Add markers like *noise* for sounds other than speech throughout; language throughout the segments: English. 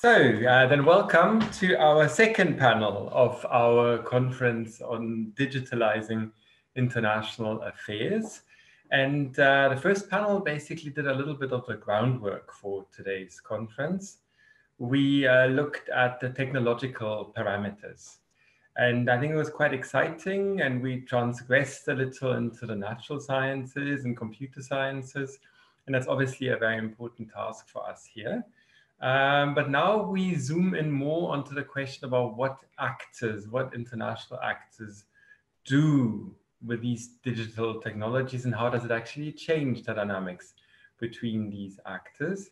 So uh, then welcome to our second panel of our conference on digitalizing international affairs. And uh, the first panel basically did a little bit of the groundwork for today's conference. We uh, looked at the technological parameters. And I think it was quite exciting and we transgressed a little into the natural sciences and computer sciences. And that's obviously a very important task for us here. Um, but now we zoom in more onto the question about what actors, what international actors do with these digital technologies and how does it actually change the dynamics between these actors.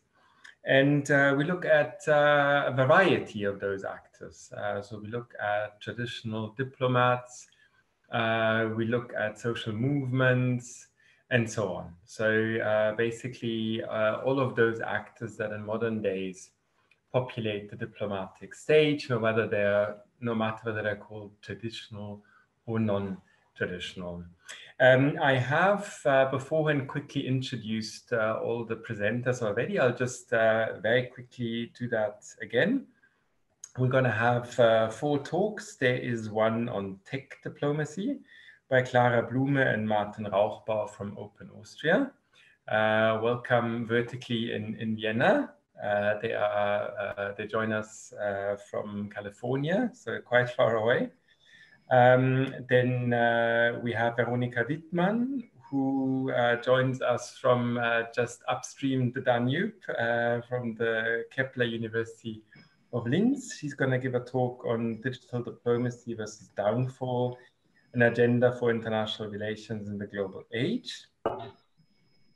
And uh, we look at uh, a variety of those actors. Uh, so we look at traditional diplomats, uh, we look at social movements, and so on. So uh, basically, uh, all of those actors that in modern days populate the diplomatic stage, no whether they're no matter whether they're called traditional or non-traditional. Um, I have uh, beforehand quickly introduced uh, all the presenters already. I'll just uh, very quickly do that again. We're going to have uh, four talks. There is one on tech diplomacy by Clara Blume and Martin Rauchbauer from Open Austria. Uh, welcome vertically in, in Vienna. Uh, they are uh, they join us uh, from California, so quite far away. Um, then uh, we have Veronika Wittmann, who uh, joins us from just upstream the Danube, from the Kepler University of Linz. She's going to give a talk on digital diplomacy versus downfall an agenda for international relations in the global age.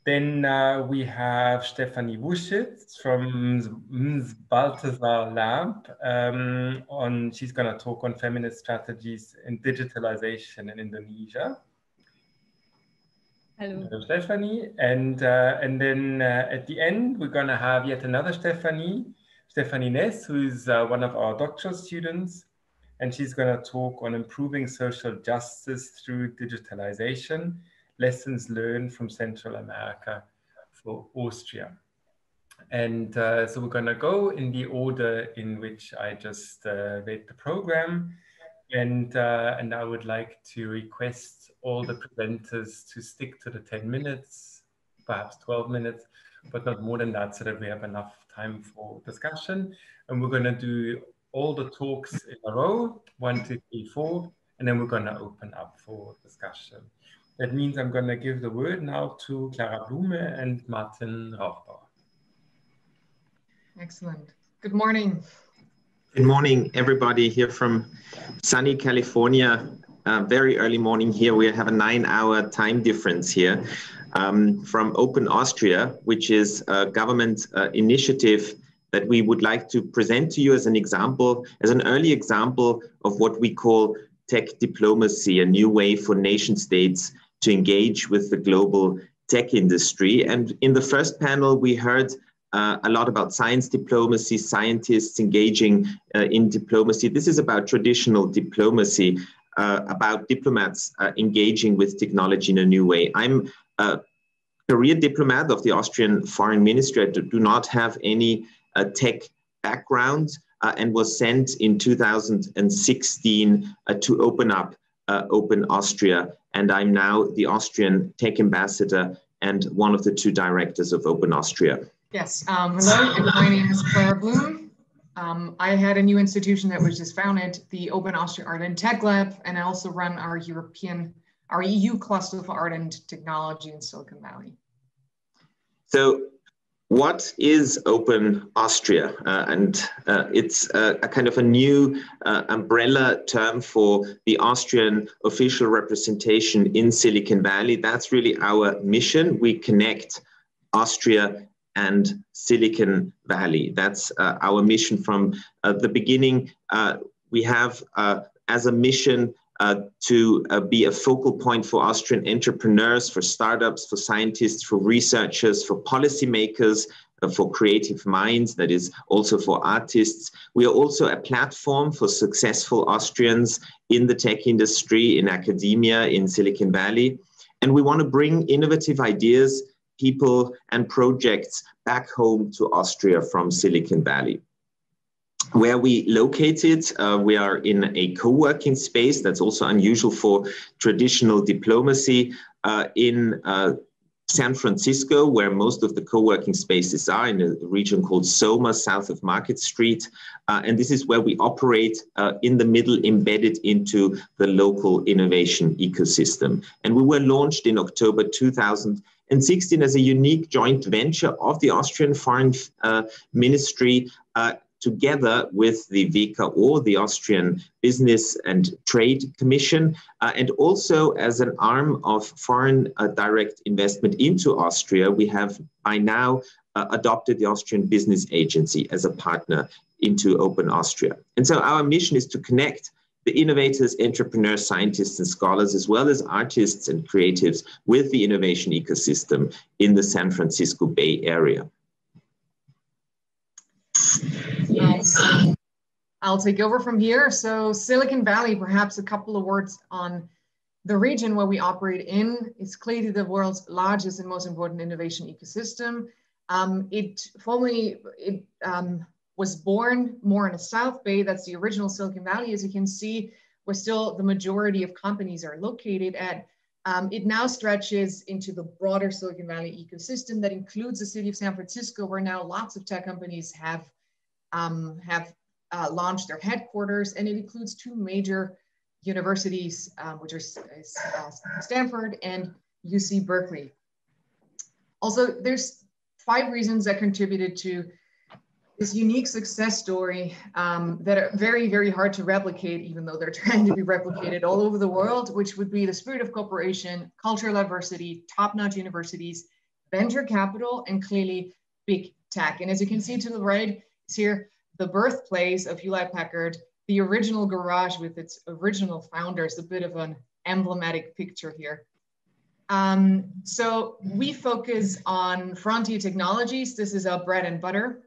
Then uh, we have Stefanie Wuschitz from Mz* Baltazar Lab. Um, on, she's going to talk on feminist strategies in digitalization in Indonesia. Hello. Hello, Stefanie. And, uh, and then uh, at the end, we're going to have yet another Stefanie, Stefanie Ness, who's uh, one of our doctoral students and she's going to talk on improving social justice through digitalization, lessons learned from Central America for Austria. And uh, so we're going to go in the order in which I just uh, read the program. And, uh, and I would like to request all the presenters to stick to the 10 minutes, perhaps 12 minutes, but not more than that so that we have enough time for discussion. And we're going to do all the talks in a row, one, two, three, four, and then we're going to open up for discussion. That means I'm going to give the word now to Clara Blume and Martin Rauchbauer. Excellent. Good morning. Good morning, everybody here from sunny California. Uh, very early morning here. We have a nine hour time difference here um, from Open Austria, which is a government uh, initiative that we would like to present to you as an example, as an early example of what we call tech diplomacy, a new way for nation states to engage with the global tech industry. And in the first panel, we heard uh, a lot about science diplomacy, scientists engaging uh, in diplomacy. This is about traditional diplomacy, uh, about diplomats uh, engaging with technology in a new way. I'm a career diplomat of the Austrian Foreign Ministry. I do not have any tech background uh, and was sent in 2016 uh, to open up uh, Open Austria. And I'm now the Austrian tech ambassador and one of the two directors of Open Austria. Yes, um, hello, my name is Clara Blume. Um, I had a new institution that was just founded, the Open Austria Art and Tech Lab, and I also run our European, our EU cluster for art and technology in Silicon Valley. So what is Open Austria? Uh, and uh, it's a, a, kind of a new uh, umbrella term for the Austrian official representation in Silicon Valley. That's really our mission. We connect Austria and Silicon Valley. That's uh, our mission from uh, the beginning. Uh, we have as a mission uh, to uh, be a focal point for Austrian entrepreneurs, for startups, for scientists, for researchers, for policymakers, uh, for creative minds, that is also for artists. We are also a platform for successful Austrians in the tech industry, in academia, in Silicon Valley. And we want to bring innovative ideas, people, and projects back home to Austria from Silicon Valley. Where we located, uh, we are in a co-working space that's also unusual for traditional diplomacy uh, in uh, San Francisco, where most of the co-working spaces are in a region called Soma, south of Market Street. Uh, and this is where we operate uh, in the middle, embedded into the local innovation ecosystem. And we were launched in October 2016 as a unique joint venture of the Austrian Foreign uh, Ministry uh, together with the WKO, the Austrian Business and Trade Commission, uh, and also as an arm of foreign uh, direct investment into Austria, we have by now uh, adopted the Austrian Business Agency as a partner into Open Austria. And so our mission is to connect the innovators, entrepreneurs, scientists, and scholars, as well as artists and creatives with the innovation ecosystem in the San Francisco Bay Area. I'll take over from here. So Silicon Valley, perhaps a couple of words on the region where we operate in. It's clearly the world's largest and most important innovation ecosystem. Um, it formerly it um, was born more in the South Bay. That's the original Silicon Valley. As you can see, where still the majority of companies are located at. Um, it now stretches into the broader Silicon Valley ecosystem that includes the city of San Francisco, where now lots of tech companies have um, have uh, launched their headquarters, and it includes two major universities, um, which are uh, Stanford and UC Berkeley. Also, there's five reasons that contributed to this unique success story um, that are very, very hard to replicate, even though they're *laughs* trying to be replicated all over the world, which would be the spirit of cooperation, cultural diversity, top-notch universities, venture capital, and clearly big tech. And as you can see to the right, here the birthplace of Hewlett Packard, the original garage with its original founders, a bit of an emblematic picture here. Um, so we focus on frontier technologies. This is our bread and butter.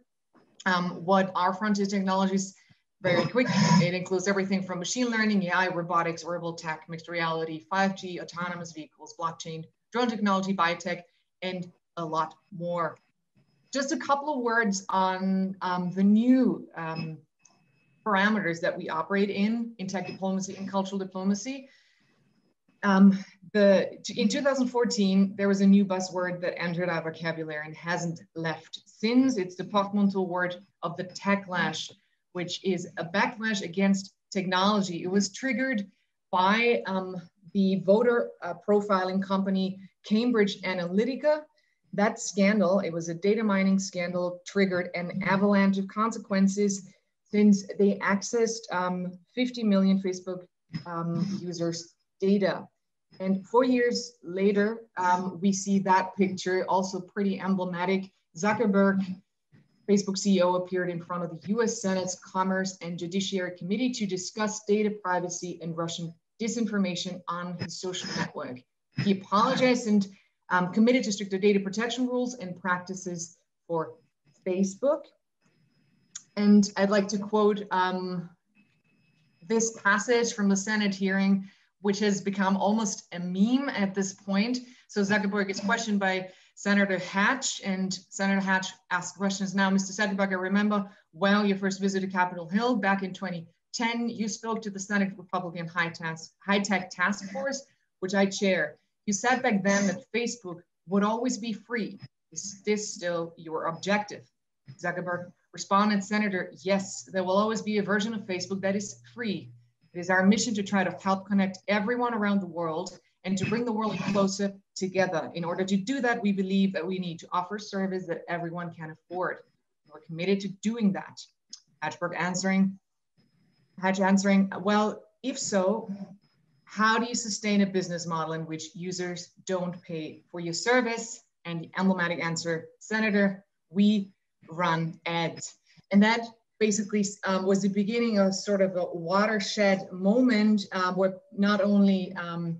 Um, what are frontier technologies? Very quick, it includes everything from machine learning, AI, robotics, wearable tech, mixed reality, 5G, autonomous vehicles, blockchain, drone technology, biotech, and a lot more just a couple of words on um, the new um, parameters that we operate in, in tech diplomacy and cultural diplomacy. Um, the, in 2014, there was a new buzzword that entered our vocabulary and hasn't left since. It's the portmanteau word of the techlash, which is a backlash against technology. It was triggered by um, the voter uh, profiling company Cambridge Analytica, that scandal, it was a data mining scandal, triggered an avalanche of consequences since they accessed um, 50 million Facebook um, users' data. And four years later, um, we see that picture also pretty emblematic. Zuckerberg, Facebook CEO, appeared in front of the US Senate's Commerce and Judiciary Committee to discuss data privacy and Russian disinformation on his social network. He apologized and um, committed to stricter data protection rules and practices for Facebook. And I'd like to quote um, this passage from the Senate hearing, which has become almost a meme at this point. So Zuckerberg is questioned by Senator Hatch, and Senator Hatch asks questions now. Mr. Zuckerberg, I remember well your first visit to Capitol Hill back in 2010. You spoke to the Senate Republican High, Task, High Tech Task Force, which I chair. You said back then that Facebook would always be free. Is this still your objective? Zuckerberg responded, Senator, yes, there will always be a version of Facebook that is free. It is our mission to try to help connect everyone around the world and to bring the world closer together. In order to do that, we believe that we need to offer service that everyone can afford. We're committed to doing that. Hatchberg answering, Hatch answering, well, if so, how do you sustain a business model in which users don't pay for your service? And the emblematic answer, Senator, we run ads. And that basically um, was the beginning of sort of a watershed moment uh, where not only um,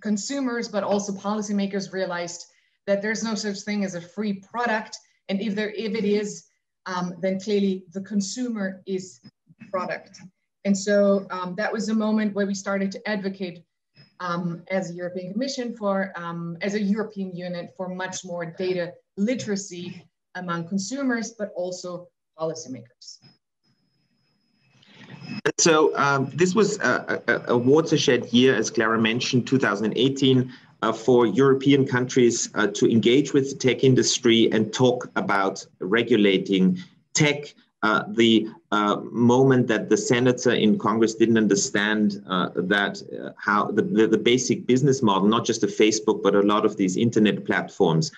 consumers, but also policymakers realized that there's no such thing as a free product. And if there, if it is, um, then clearly the consumer is product. And so um, that was a moment where we started to advocate um, as a European Commission for, um, as a European unit for much more data literacy among consumers, but also policymakers. So um, this was a, a, a, watershed year, as Clara mentioned, 2018, uh, for European countries uh, to engage with the tech industry and talk about regulating tech. Uh, the uh, moment that the senator in Congress didn't understand uh, that uh, how the, the, the basic business model, not just of Facebook, but a lot of these internet platforms,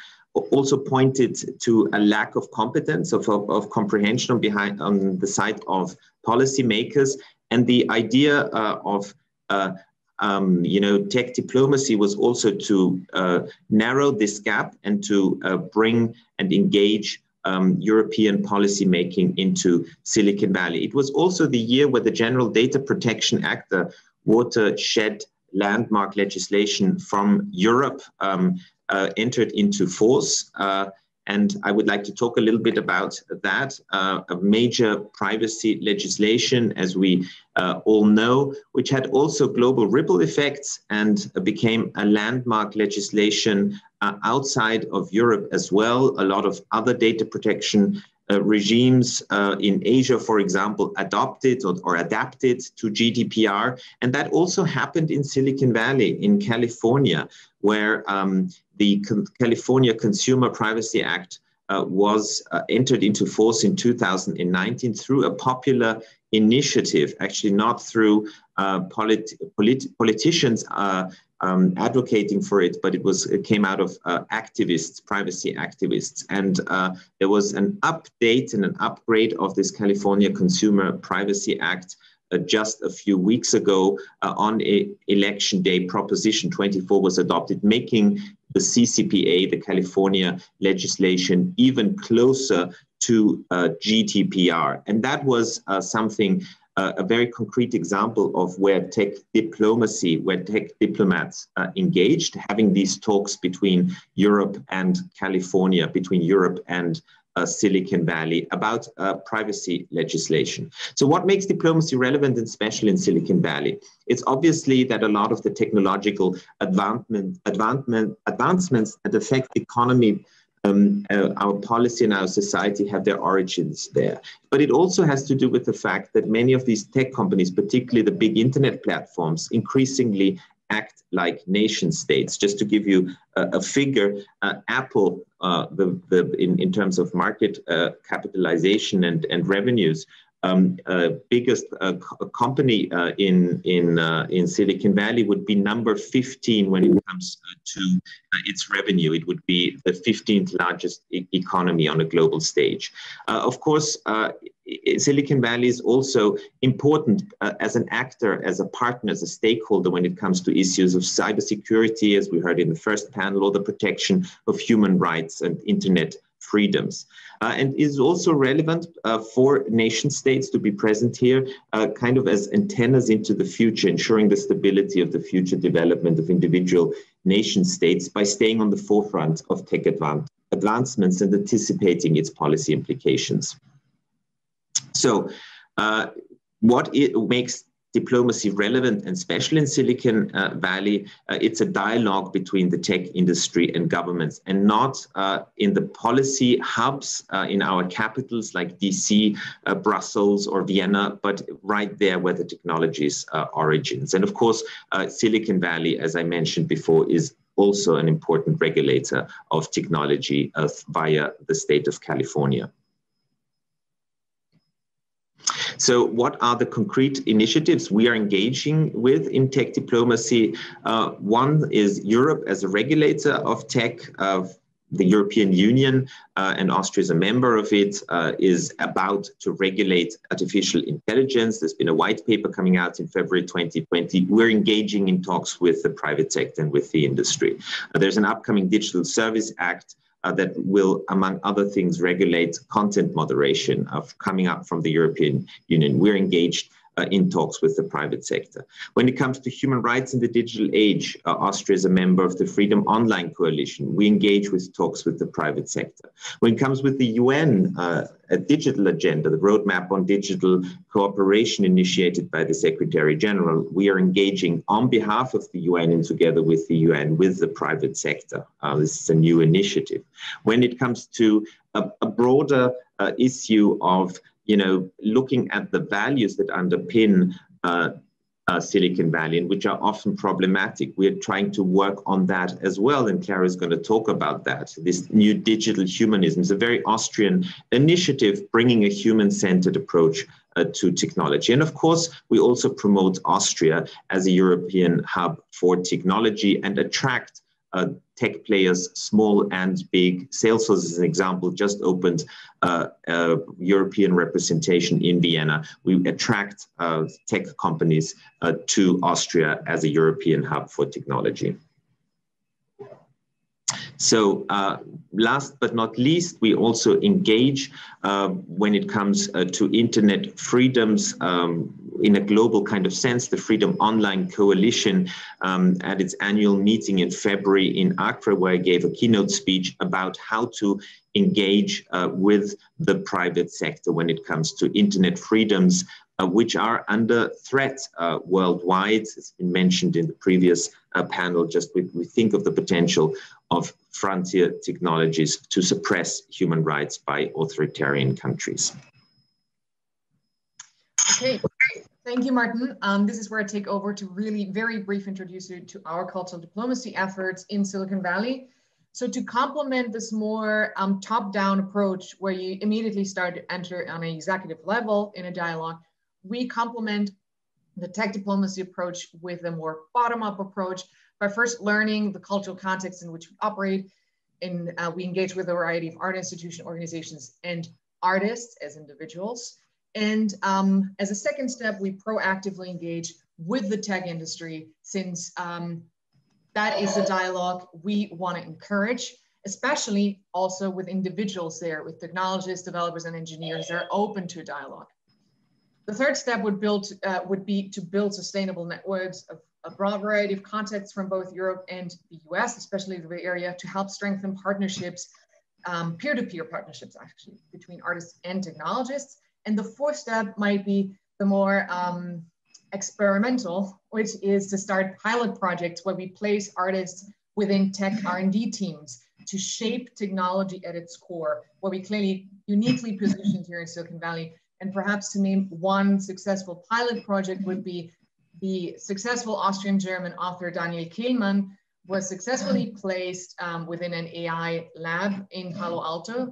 also pointed to a lack of competence of, of, of comprehension on behind on the side of policymakers. And the idea uh, of um, you know tech diplomacy was also to narrow this gap and to bring and engage um, European policy making into Silicon Valley. It was also the year where the General Data Protection Act, the watershed landmark legislation from Europe, um, uh, entered into force. Uh, and I would like to talk a little bit about that. Uh, a major privacy legislation, as we uh, all know, which had also global ripple effects and became a landmark legislation uh, outside of Europe as well. A lot of other data protection uh, regimes uh, in Asia, for example, adopted or, or, adapted to GDPR. And that also happened in Silicon Valley, in California, where um, the California Consumer Privacy Act uh, was uh, entered into force in 2019 through a popular initiative, actually not through uh, polit polit politicians um, advocating for it, but it was it came out of uh, activists, privacy activists, and uh, there was an update and an upgrade of this California Consumer Privacy Act. Uh, just a few weeks ago, uh, on election day, Proposition 24 was adopted, making the CCPA, the California legislation, even closer to uh, GDPR. And that was uh, something a very concrete example of where tech diplomacy, where tech diplomats engaged, having these talks between Europe and California, between Europe and uh, Silicon Valley about uh, privacy legislation. So, what makes diplomacy relevant and special in Silicon Valley? It's obviously that a lot of the technological advancement, advancement, advancements that affect economy um, uh, our policy and our society have their origins there. But it also has to do with the fact that many of these tech companies, particularly the big internet platforms, increasingly act like nation states. Just to give you a, a figure, uh, Apple, uh, the, the, in, in terms of market uh, capitalization and, and revenues, um, uh, biggest uh, company uh, in in uh, in Silicon Valley would be number 15 when it comes uh, to uh, its revenue. It would be the 15th largest e economy on a global stage. of course, Silicon Valley is also important as an actor, as a partner, as a stakeholder when it comes to issues of cybersecurity, as we heard in the first panel, or the protection of human rights and internet freedoms. Uh, and is also relevant uh, for nation states to be present here, uh, kind of as antennas into the future, ensuring the stability of the future development of individual nation states by staying on the forefront of tech advan advancements and anticipating its policy implications. So, uh, what it makes diplomacy relevant and special in Silicon uh, Valley. Uh, it's a dialogue between the tech industry and governments and not uh, in the policy hubs uh, in our capitals like DC, uh, Brussels, or Vienna, but right there where the technology's uh, origins. And of course, Silicon Valley, as I mentioned before, is also an important regulator of technology via the state of California. So, what are the concrete initiatives we are engaging with in tech diplomacy? Uh, one is Europe as a regulator of tech. Uh, the European Union, uh, and Austria is a member of it, uh, is about to regulate artificial intelligence. There's been a white paper coming out in February 2020. We're engaging in talks with the private sector and with the industry. Uh, there's an upcoming Digital Service Act uh, that will, among other things, regulate content moderation of coming up from the European Union. We're engaged uh, in talks with the private sector. When it comes to human rights in the digital age, uh, Austria is a member of the Freedom Online Coalition. We engage with talks with the private sector. When it comes with the UN, uh, a digital agenda, the roadmap on digital cooperation initiated by the Secretary General, we are engaging on behalf of the UN and together with the UN with the private sector. Uh, this is a new initiative. When it comes to a, a broader uh, issue of you know, looking at the values that underpin uh, uh, Silicon Valley and which are often problematic. We're trying to work on that as well, and Clara is going to talk about that. This new digital humanism is a very Austrian initiative bringing a human centered approach uh, to technology. And of course, we also promote Austria as a European hub for technology and attract uh, tech players, small and big. Salesforce, as an example, just opened uh, a European representation in Vienna. We attract uh, tech companies uh, to Austria as a European hub for technology. So uh, last but not least, we also engage uh, when it comes uh, to internet freedoms um, in a global kind of sense. The Freedom Online Coalition um, at its annual meeting in February in Accra, where I gave a keynote speech about how to engage uh, with the private sector when it comes to internet freedoms, uh, which are under threat uh, worldwide. It's been mentioned in the previous uh, panel, just we, we think of the potential of frontier technologies to suppress human rights by authoritarian countries. Okay, thank you, Martin. Um, this is where I take over to really very brief introduce you to our cultural diplomacy efforts in Silicon Valley. So to complement this more um, top-down approach where you immediately start to enter on an executive level in a dialogue, we complement the tech diplomacy approach with a more bottom-up approach by first learning the cultural context in which we operate. And uh, we engage with a variety of art institution organizations and artists as individuals. And um, as a second step, we proactively engage with the tech industry since um, that is a dialogue we want to encourage, especially also with individuals there, with technologists, developers, and engineers that are open to dialogue. The third step would build uh, would be to build sustainable networks of a broad variety of contexts from both Europe and the US, especially the Bay Area, to help strengthen partnerships, um, peer-to-peer partnerships actually, between artists and technologists. And the fourth step might be the more um, experimental, which is to start pilot projects where we place artists within tech R&D teams to shape technology at its core, where we clearly uniquely positioned here in Silicon Valley and perhaps to name one successful pilot project would be the successful Austrian-German author Daniel Kehlmann was successfully placed um, within an AI lab in Palo Alto,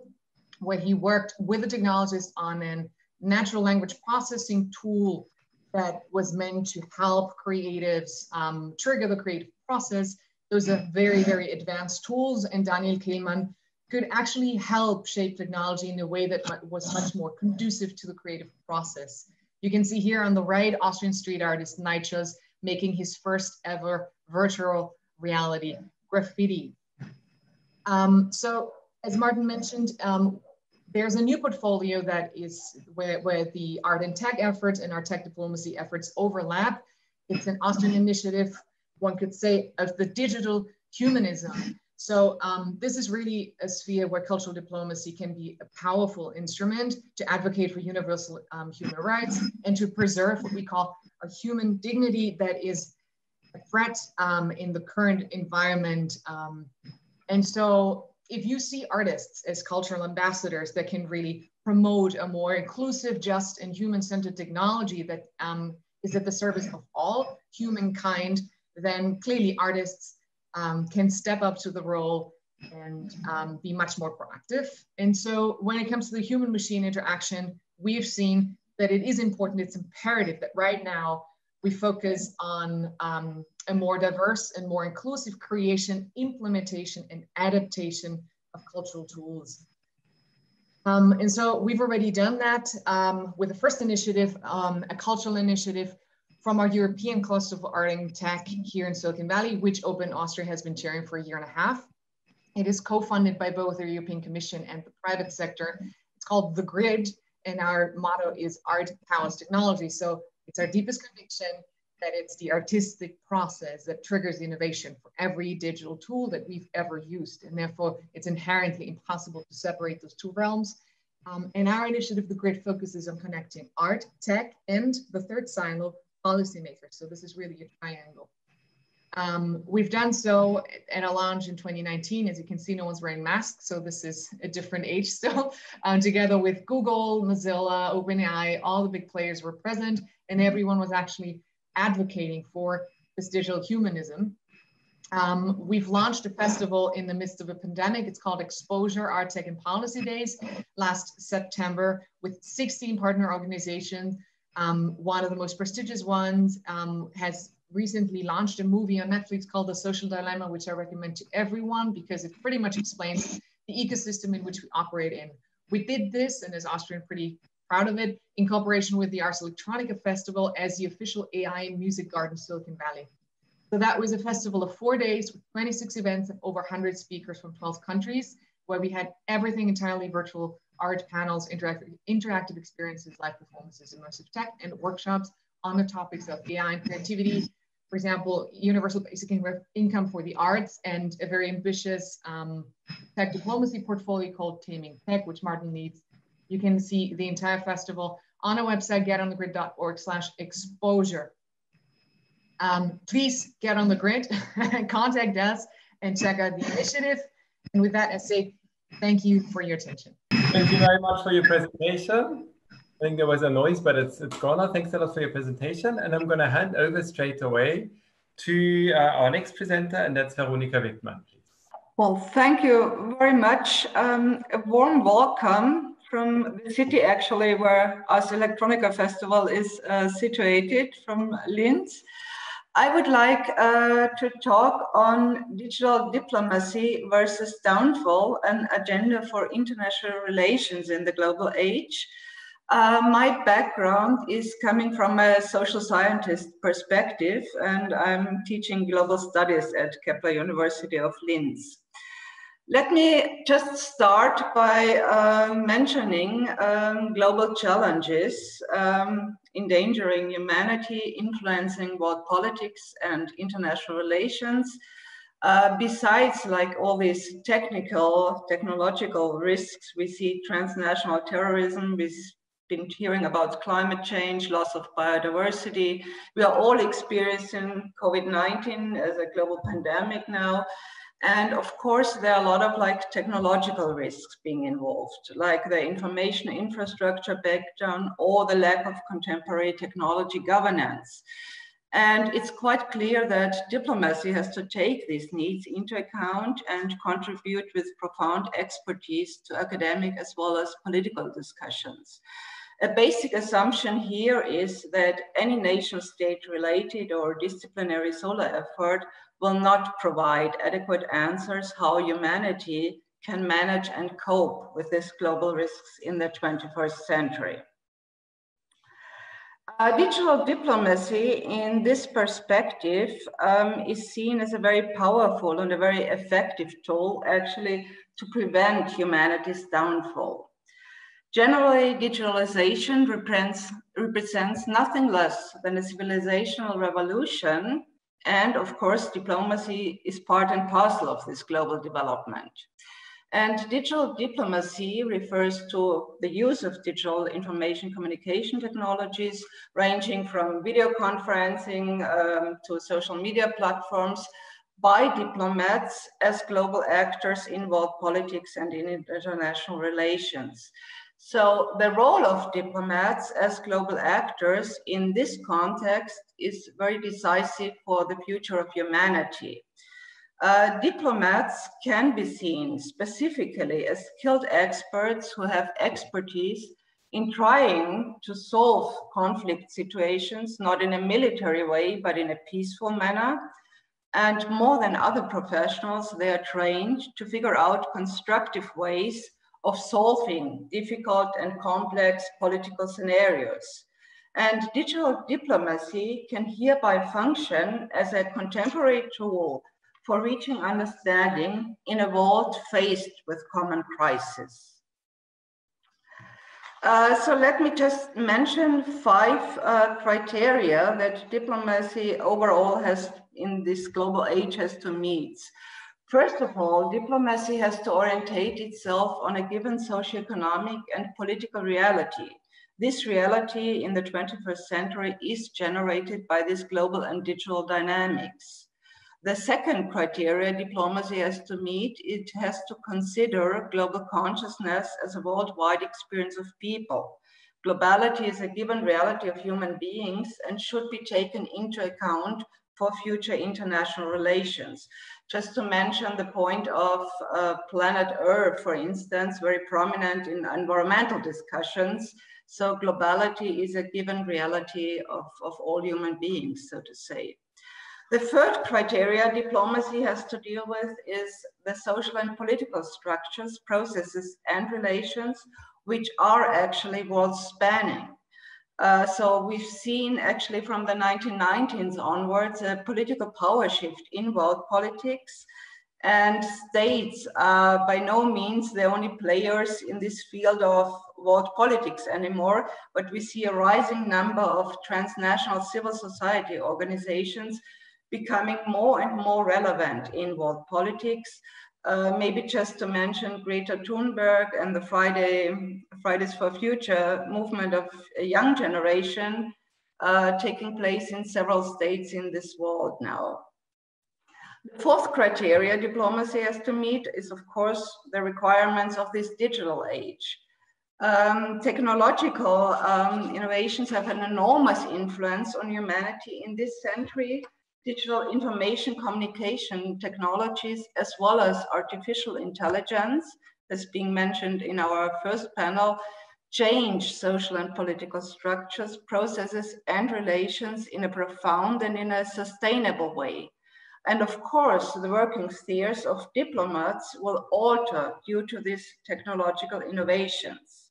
where he worked with a technologist on a natural language processing tool that was meant to help creatives um, trigger the creative process. Those are very, very advanced tools, and Daniel Kehlmann could actually help shape technology in a way that was much more conducive to the creative process. You can see here on the right, Austrian street artist Nychos making his first ever virtual reality graffiti. Um, so as Martin mentioned, um, there's a new portfolio that is where, where the art and tech efforts and our tech diplomacy efforts overlap. It's an Austrian initiative, one could say, of the digital humanism so um, this is really a sphere where cultural diplomacy can be a powerful instrument to advocate for universal um, human rights and to preserve what we call a human dignity that is a threat um, in the current environment. Um, and so if you see artists as cultural ambassadors that can really promote a more inclusive, just, and human-centered technology that um, is at the service of all humankind, then clearly artists um, can step up to the role and um, be much more proactive. And so when it comes to the human machine interaction, we've seen that it is important, it's imperative that right now we focus on um, a more diverse and more inclusive creation, implementation, and adaptation of cultural tools. Um, and so we've already done that um, with the first initiative, um, a cultural initiative from our European cluster of art and tech here in Silicon Valley, which Open Austria has been chairing for a year and a half. It is co-funded by both the European Commission and the private sector. It's called The Grid, and our motto is Art Powers Technology. So it's our deepest conviction that it's the artistic process that triggers innovation for every digital tool that we've ever used. And therefore, it's inherently impossible to separate those two realms. Um, and our initiative, The Grid, focuses on connecting art, tech, and the third silo, policymakers. So this is really a triangle. Um, we've done so at a launch in 2019. As you can see, no one's wearing masks, so this is a different age *laughs* still. Um, together with Google, Mozilla, OpenAI, all the big players were present, and everyone was actually advocating for this digital humanism. Um, we've launched a festival in the midst of a pandemic. It's called Exposure Art Tech and Policy Days last September with 16 partner organizations. Um, one of the most prestigious ones um, has recently launched a movie on Netflix called The Social Dilemma, which I recommend to everyone because it pretty much explains the ecosystem in which we operate in. We did this, and as Austrian, pretty proud of it, in cooperation with the Ars Electronica Festival as the official AI music garden Silicon Valley. So that was a festival of four days with 26 events and over 100 speakers from 12 countries, where we had everything entirely virtual, art panels, interactive, interactive experiences, live performances, immersive tech, and workshops on the topics of AI and creativity, for example, universal basic income for the arts and a very ambitious um, tech diplomacy portfolio called Taming Tech, which Martin leads. You can see the entire festival on our website, getonthegrid.org slash exposure. Um, please get on the grid, *laughs* contact us and check out the initiative. And with that, I say thank you for your attention. Thank you very much for your presentation. I think there was a noise, but it's, it's gone. Thanks a lot for your presentation. And I'm going to hand over straight away to uh, our next presenter, and that's Veronika Wittmann. Well, thank you very much. Um, a warm welcome from the city, actually, where Ars Electronica Festival is uh, situated, from Linz. I would like uh, to talk on digital diplomacy versus downfall, an agenda for international relations in the global age. Uh, my background is coming from a social scientist perspective, and I'm teaching global studies at Kepler University of Linz. Let me just start by uh, mentioning um, global challenges um, endangering humanity, influencing world politics and international relations. Uh, besides like all these technical, technological risks, we see transnational terrorism, we've been hearing about climate change, loss of biodiversity. We are all experiencing COVID-19 as a global pandemic now. And of course, there are a lot of like technological risks being involved, like the information infrastructure breakdown or the lack of contemporary technology governance. And it's quite clear that diplomacy has to take these needs into account and contribute with profound expertise to academic as well as political discussions. A basic assumption here is that any nation state related or disciplinary solo effort will not provide adequate answers how humanity can manage and cope with these global risks in the 21st century. Uh, digital diplomacy in this perspective um, is seen as a very powerful and a very effective tool actually to prevent humanity's downfall. Generally, digitalization represents, represents nothing less than a civilizational revolution. And of course, diplomacy is part and parcel of this global development. And digital diplomacy refers to the use of digital information communication technologies, ranging from video conferencing um, to social media platforms, by diplomats as global actors in politics and in international relations. So the role of diplomats as global actors in this context is very decisive for the future of humanity. Uh, diplomats can be seen specifically as skilled experts who have expertise in trying to solve conflict situations, not in a military way, but in a peaceful manner. And more than other professionals, they are trained to figure out constructive ways of solving difficult and complex political scenarios. And digital diplomacy can hereby function as a contemporary tool for reaching understanding in a world faced with common crisis. Uh, so let me just mention five uh, criteria that diplomacy overall has in this global age has to meet. First of all, diplomacy has to orientate itself on a given socioeconomic and political reality. This reality in the 21st century is generated by this global and digital dynamics. The second criteria diplomacy has to meet, it has to consider global consciousness as a worldwide experience of people. Globality is a given reality of human beings and should be taken into account for future international relations. Just to mention the point of uh, planet Earth, for instance, very prominent in environmental discussions. So globality is a given reality of, of all human beings, so to say. The third criteria diplomacy has to deal with is the social and political structures, processes, and relations which are actually world spanning. Uh, so we've seen actually from the 1990s onwards a political power shift in world politics and states are by no means the only players in this field of world politics anymore, but we see a rising number of transnational civil society organizations becoming more and more relevant in world politics. Uh, maybe just to mention Greta Thunberg and the Friday Fridays for Future movement of a young generation uh, taking place in several states in this world now. The fourth criteria diplomacy has to meet is, of course, the requirements of this digital age. Um, technological um, innovations have an enormous influence on humanity in this century digital information communication technologies, as well as artificial intelligence, as being mentioned in our first panel, change social and political structures, processes, and relations in a profound and in a sustainable way. And of course, the working spheres of diplomats will alter due to these technological innovations.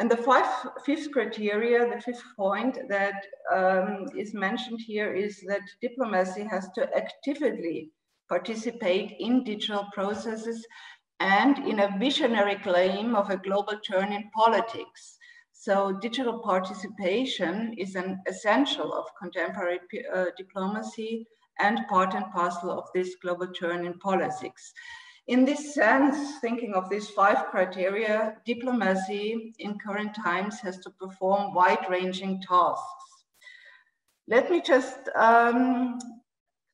And the five, fifth criteria, the fifth point that um, is mentioned here is that diplomacy has to actively participate in digital processes and in a visionary claim of a global turn in politics. So digital participation is an essential of contemporary uh, diplomacy and part and parcel of this global turn in politics. In this sense, thinking of these five criteria, diplomacy in current times has to perform wide-ranging tasks. Let me just um,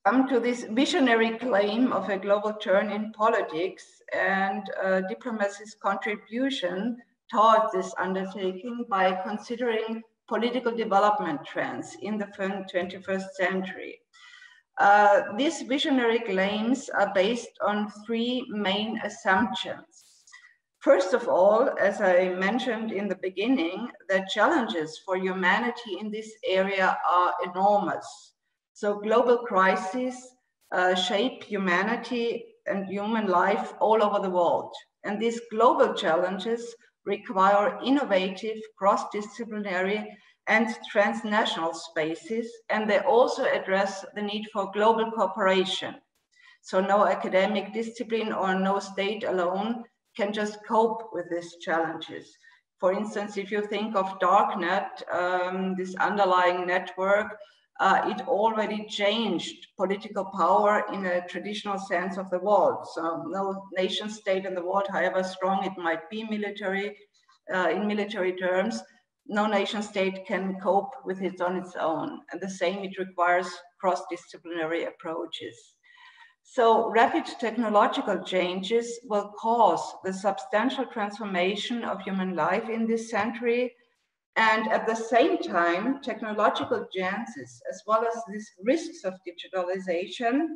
come to this visionary claim of a global turn in politics and uh, diplomacy's contribution towards this undertaking by considering political development trends in the 21st century. Uh, these visionary claims are based on three main assumptions. First of all, as I mentioned in the beginning, the challenges for humanity in this area are enormous. So global crises uh, shape humanity and human life all over the world. And these global challenges require innovative, cross-disciplinary and transnational spaces, and they also address the need for global cooperation. So no academic discipline or no state alone can just cope with these challenges. For instance, if you think of DARKNet, um, this underlying network, uh, it already changed political power in a traditional sense of the word. So no nation state in the world, however strong it might be military, uh, in military terms, no nation state can cope with it on its own. And the same, it requires cross-disciplinary approaches. So rapid technological changes will cause the substantial transformation of human life in this century. And at the same time, technological chances, as well as these risks of digitalization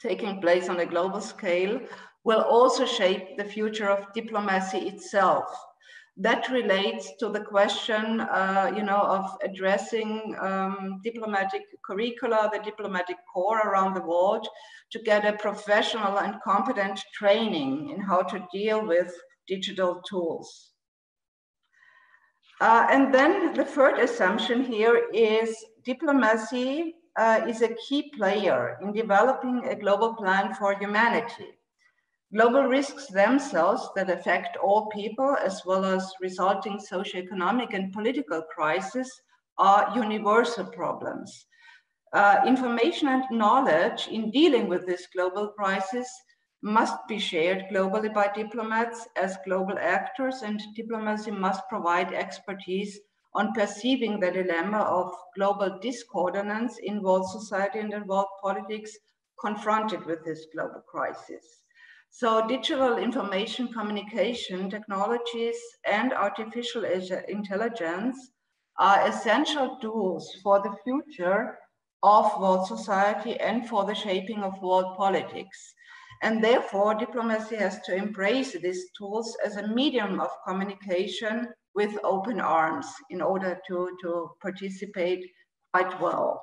taking place on a global scale, will also shape the future of diplomacy itself that relates to the question, uh, you know, of addressing um, diplomatic curricula, the diplomatic corps around the world, to get a professional and competent training in how to deal with digital tools. Uh, and then the third assumption here is diplomacy uh, is a key player in developing a global plan for humanity. Global risks themselves that affect all people, as well as resulting socioeconomic and political crises, are universal problems. Uh, information and knowledge in dealing with this global crisis must be shared globally by diplomats as global actors, and diplomacy must provide expertise on perceiving the dilemma of global discordance involved society and involved politics confronted with this global crisis. So digital information communication technologies and artificial intelligence are essential tools for the future of world society and for the shaping of world politics. And therefore, diplomacy has to embrace these tools as a medium of communication with open arms in order to, to participate quite well.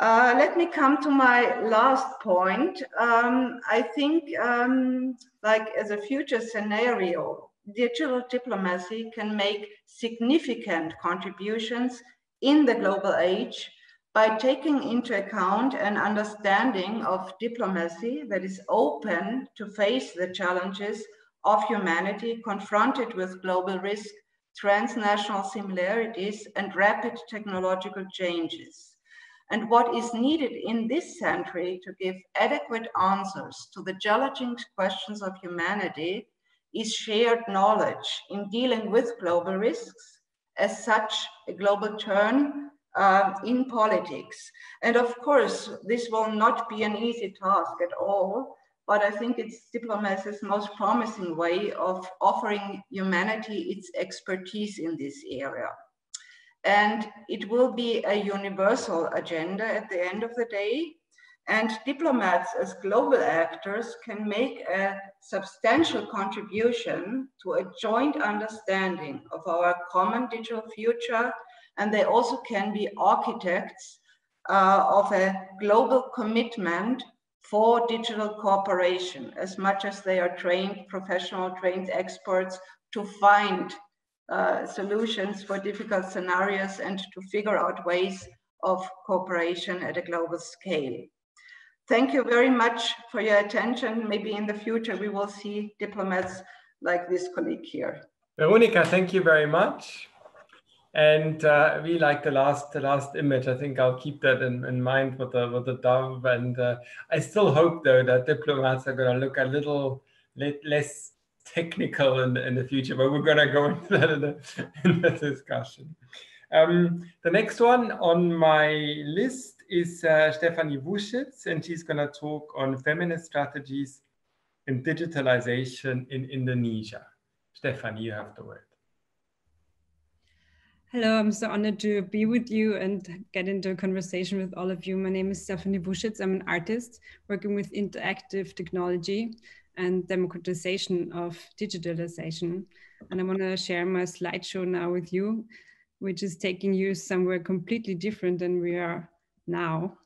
Uh, let me come to my last point. Um, I think, um, like as a future scenario, digital diplomacy can make significant contributions in the global age by taking into account an understanding of diplomacy that is open to face the challenges of humanity confronted with global risk, transnational similarities, and rapid technological changes. And what is needed in this century to give adequate answers to the challenging questions of humanity is shared knowledge in dealing with global risks. As such, a global turn um, in politics. And of course, this will not be an easy task at all, but I think it's diplomacy's most promising way of offering humanity its expertise in this area. And it will be a universal agenda at the end of the day. And diplomats as global actors can make a substantial contribution to a joint understanding of our common digital future and they also can be architects uh, of a global commitment for digital cooperation as much as they are trained professional trained experts to find uh, solutions for difficult scenarios and to figure out ways of cooperation at a global scale. Thank you very much for your attention. Maybe in the future we will see diplomats like this colleague here. Veronika, thank you very much. And uh, we like the last the last image. I think I'll keep that in, in mind with the with the dove. And uh, I still hope though that diplomats are going to look a little less technical in, in the future, but we're going to go *laughs* into that in the, in the discussion. Um, the next one on my list is uh, Stefanie Wuschitz, and she's going to talk on feminist strategies in digitalization in Indonesia. Stefanie, you have the word. Hello, I'm so honored to be with you and get into a conversation with all of you. My name is Stefanie Wuschitz. I'm an artist working with interactive technology and democratization of digitalization. And I want to share my slideshow now with you, which is taking you somewhere completely different than we are now,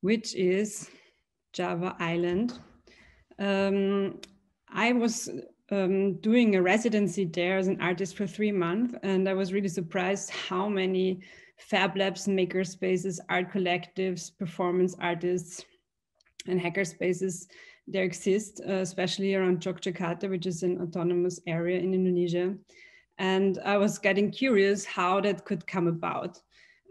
which is Java Island. Um, I was um, doing a residency there as an artist for three months, and I was really surprised how many fab labs, art collectives, performance artists, and hacker spaces there exist, uh, especially around Yogyakarta, which is an autonomous area in Indonesia. And I was getting curious how that could come about.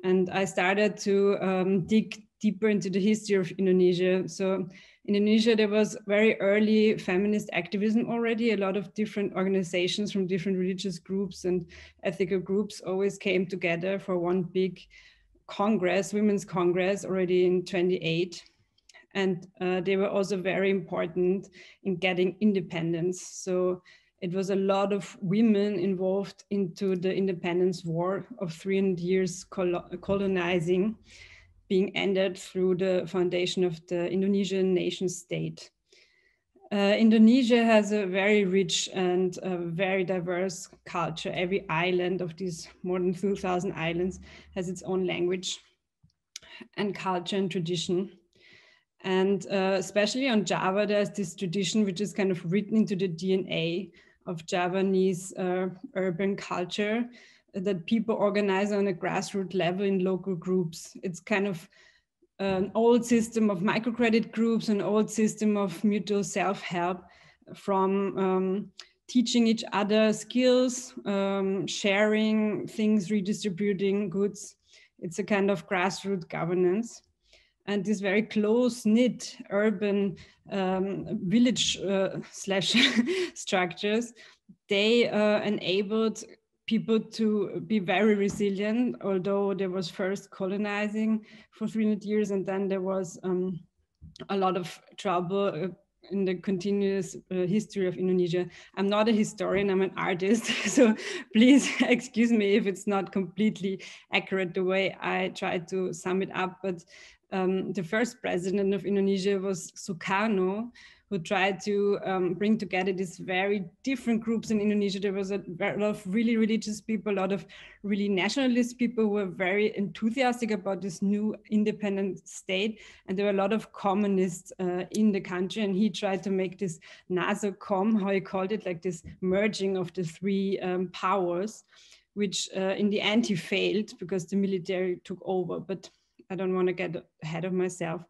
And I started to um, dig deeper into the history of Indonesia. So in Indonesia, there was very early feminist activism already. A lot of different organizations from different religious groups and ethical groups always came together for one big congress, women's congress, already in 28. And uh, they were also very important in getting independence. So it was a lot of women involved into the independence war of 300 years colonizing being ended through the foundation of the Indonesian nation state. Uh, Indonesia has a very rich and uh, very diverse culture. Every island of these more than 2,000 islands has its own language and culture and tradition. And uh, especially on Java, there's this tradition which is kind of written into the DNA of Javanese uh, urban culture that people organize on a grassroots level in local groups. It's kind of an old system of microcredit groups, an old system of mutual self-help from um, teaching each other skills, um, sharing things, redistributing goods. It's a kind of grassroots governance. And these very close-knit urban um, village uh, *laughs* slash structures, they uh, enabled people to be very resilient, although there was first colonizing for 300 years and then there was um, a lot of trouble uh, in the continuous uh, history of Indonesia. I'm not a historian, I'm an artist. *laughs* So please *laughs* excuse me if it's not completely accurate the way I try to sum it up. But um, the first president of Indonesia was Sukarno, who tried to um, bring together these very different groups in Indonesia. There was a, lot of really religious people, a lot of really nationalist people who were very enthusiastic about this new independent state. And there were a lot of communists uh, in the country. And he tried to make this NASAKOM, how he called it, like this merging of the three um, powers, which uh, in the end he failed because the military took over. But I don't want to get ahead of myself.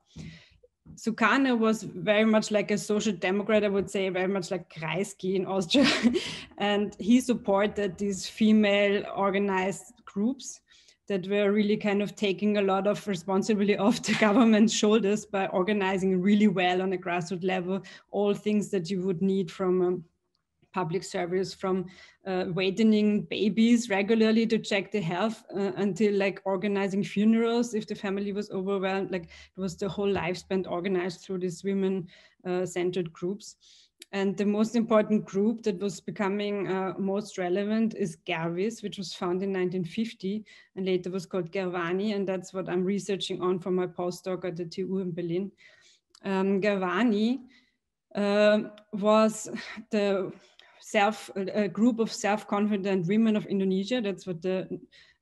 Sukarno was very much like a social democrat, I would say, very much like Kreisky in Austria. *laughs* and he supported these female organized groups that were really kind of taking a lot of responsibility *laughs* off the government's shoulders by organizing really well on a grassroots level all things that you would need from um, public service from uh, waiting babies regularly to check the health uh, until like organizing funerals if the family was overwhelmed like it was the whole lifespan organized through these women uh, centered groups and the most important group that was becoming uh, most relevant is Gerwis, which was founded in 1950 and later was called Gerwani. And that's what I'm researching on for my postdoc at the TU in Berlin. Um, Gerwani uh, was the self a group of self-confident women of Indonesia. That's what the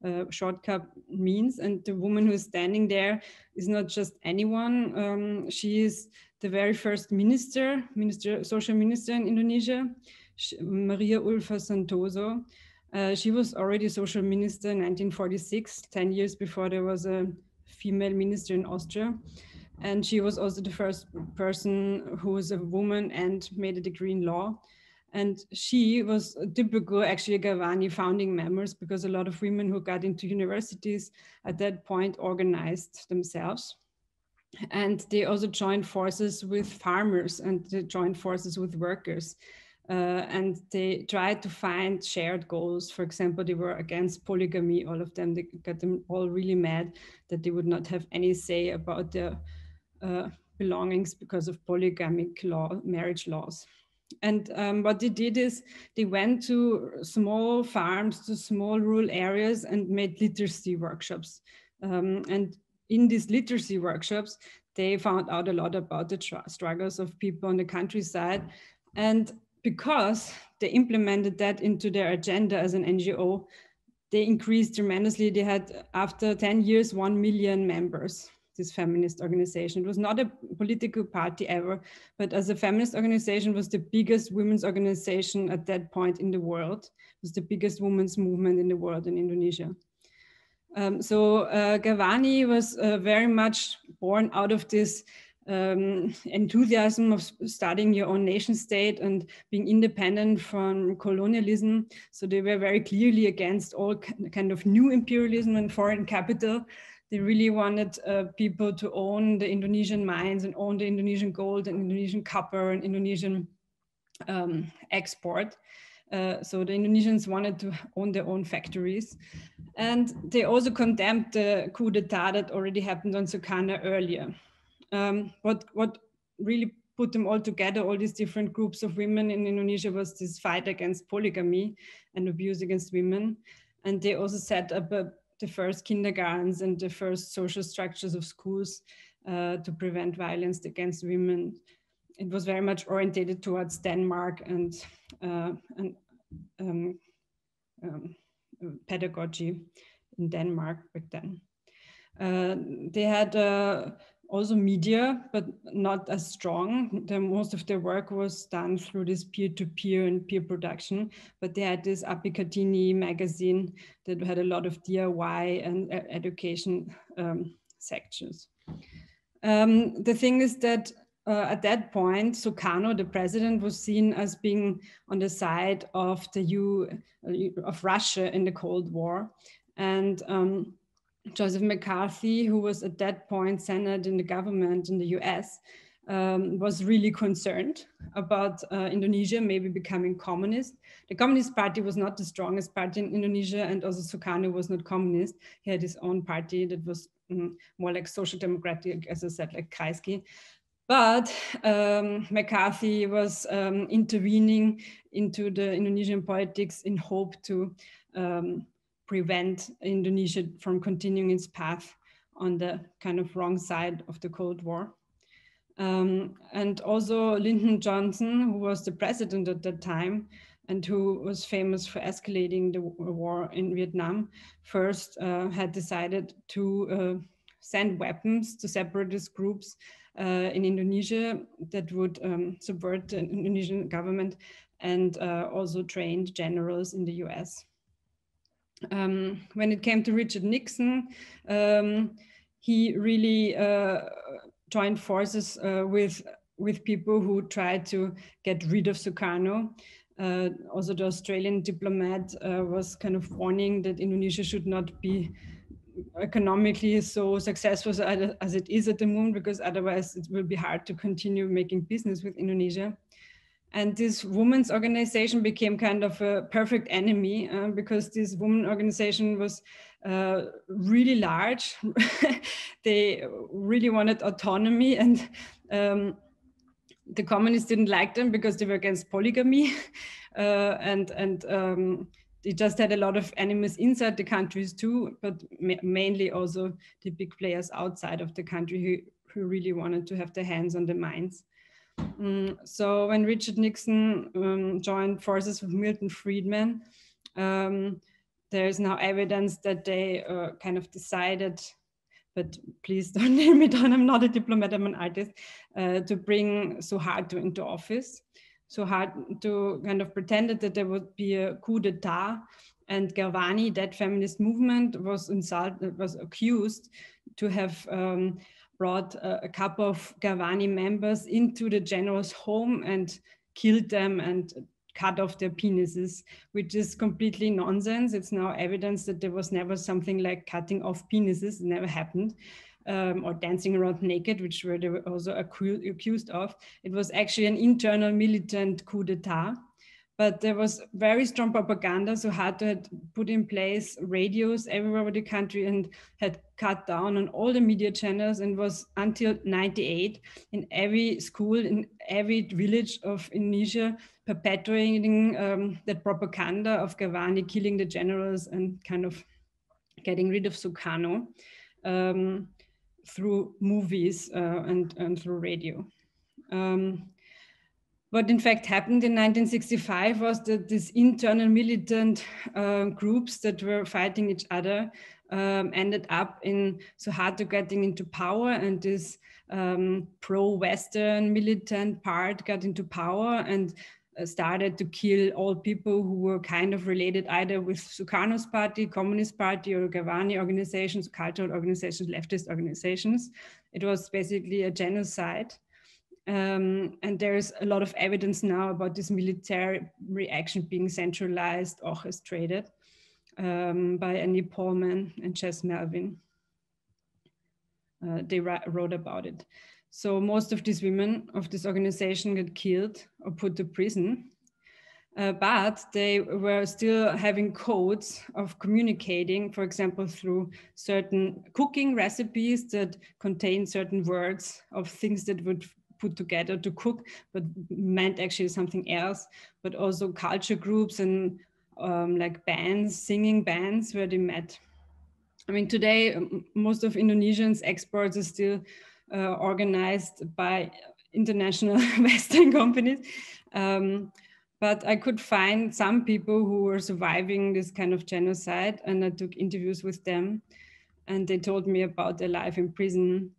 uh, shortcut means. And the woman who is standing there is not just anyone. Um, she is the very first minister, minister, social minister in Indonesia, she, Maria Ullfah Santoso. Uh, she was already social minister in 1946, 10 years before there was a female minister in Austria. And she was also the first person who was a woman and made a degree in law. And she was typical, actually, Gerwani founding members because a lot of women who got into universities at that point organized themselves. And they also joined forces with farmers and they joined forces with workers. Uh, and they tried to find shared goals. For example, they were against polygamy, all of them. They got them all really mad that they would not have any say about their uh, belongings because of polygamic law, marriage laws. And um, what they did is they went to small farms, to small rural areas and made literacy workshops. Um, and in these literacy workshops, they found out a lot about the struggles of people on the countryside. And because they implemented that into their agenda as an NGO, they increased tremendously. They had, after 10 years, 1 million members this feminist organization. It was not a political party ever, but as a feminist organization was the biggest women's organization at that point in the world. It was the biggest women's movement in the world in Indonesia. Um, so uh, Gerwani was uh, very much born out of this um, enthusiasm of starting your own nation state and being independent from colonialism. So they were very clearly against all kind of new imperialism and foreign capital they really wanted uh, people to own the Indonesian mines and own the Indonesian gold and Indonesian copper and Indonesian um, export. Uh, so the Indonesians wanted to own their own factories. And they also condemned the coup d'etat that already happened on Sukarno earlier. Um, what, what really put them all together, all these different groups of women in Indonesia was this fight against polygamy and abuse against women. And they also set up a the first kindergartens and the first social structures of schools uh, to prevent violence against women. It was very much orientated towards Denmark and, uh, and um, um, pedagogy in Denmark back then. Uh, they had uh, also media, but not as strong. The, most of their work was done through this peer-to-peer and peer production, but they had this Api Kartini magazine that had a lot of DIY and education um, sections. Um, the thing is that uh, at that point, Sukarno, the president, was seen as being on the side of the U uh, of Russia in the Cold War, and um, Joseph McCarthy, who was at that point Senate in the government in the US, um, was really concerned about uh, Indonesia maybe becoming communist. The Communist Party was not the strongest party in Indonesia, and also Sukarno was not communist. He had his own party that was um, more like social democratic, as I said, like Kreisky. But um, McCarthy was um, intervening into the Indonesian politics in hope to um, prevent Indonesia from continuing its path on the kind of wrong side of the Cold War. Um, and also Lyndon Johnson, who was the president at that time and who was famous for escalating the war in Vietnam, first uh, had decided to uh, send weapons to separatist groups uh, in Indonesia that would um, subvert the Indonesian government and uh, also trained generals in the US. Um, when it came to Richard Nixon, um, he really uh, joined forces uh, with with people who tried to get rid of Sukarno. Uh, also, the Australian diplomat uh, was kind of warning that Indonesia should not be economically so successful as it is at the moment, because otherwise it will be hard to continue making business with Indonesia. And this women's organization became kind of a perfect enemy uh, because this women organization was uh, really large. *laughs* they really wanted autonomy and um, the communists didn't like them because they were against polygamy *laughs* uh, and and um, they just had a lot of enemies inside the countries too but ma mainly also the big players outside of the country who, who really wanted to have their hands on the mines um, so when richard nixon um, joined forces with milton friedman um, there's now evidence that they uh, kind of decided but please *laughs* don't name me down. I'm not a diplomat, I'm an artist, uh, to bring Suharto into office. Suharto kind of pretended that there would be a coup d'etat and Gerwani, that feminist movement, was insulted, was accused to have um, brought a, a, couple of Gerwani members into the general's home and killed them and cut off their penises, which is completely nonsense. It's now evidence that there was never something like cutting off penises, it never happened. Um, or dancing around naked, which were they were also accused of. It was actually an internal militant coup d'etat but there was very strong propaganda. So Suharto had put in place radios everywhere over the country and had cut down on all the media channels and was until 98 in every school, in every village of Indonesia, perpetuating um, that propaganda of Gerwani killing the generals and kind of getting rid of Sukarno um, through movies uh, and, and through radio. Um, what in fact happened in 1965 was that these internal militant uh, groups that were fighting each other um, ended up in Suharto getting into power and this um, pro-Western militant part got into power and uh, started to kill all people who were kind of related either with Sukarno's party, Communist Party, or Gerwani organizations, cultural organizations, leftist organizations. It was basically a genocide. Um, and there's a lot of evidence now about this military reaction being centralized, orchestrated um, by Annie Pohlman and Jess Melvin. Uh, they wrote about it. So most of these women of this organization got killed or put to prison, uh, but they were still having codes of communicating, for example, through certain cooking recipes that contain certain words of things that would put together to cook, but meant actually something else. But also culture groups and um, like bands, singing bands where they met. I mean, today, most of Indonesians' exports are still uh, organized by international *laughs* Western companies. Um, but I could find some people who were surviving this kind of genocide, and I took interviews with them, and they told me about their life in prison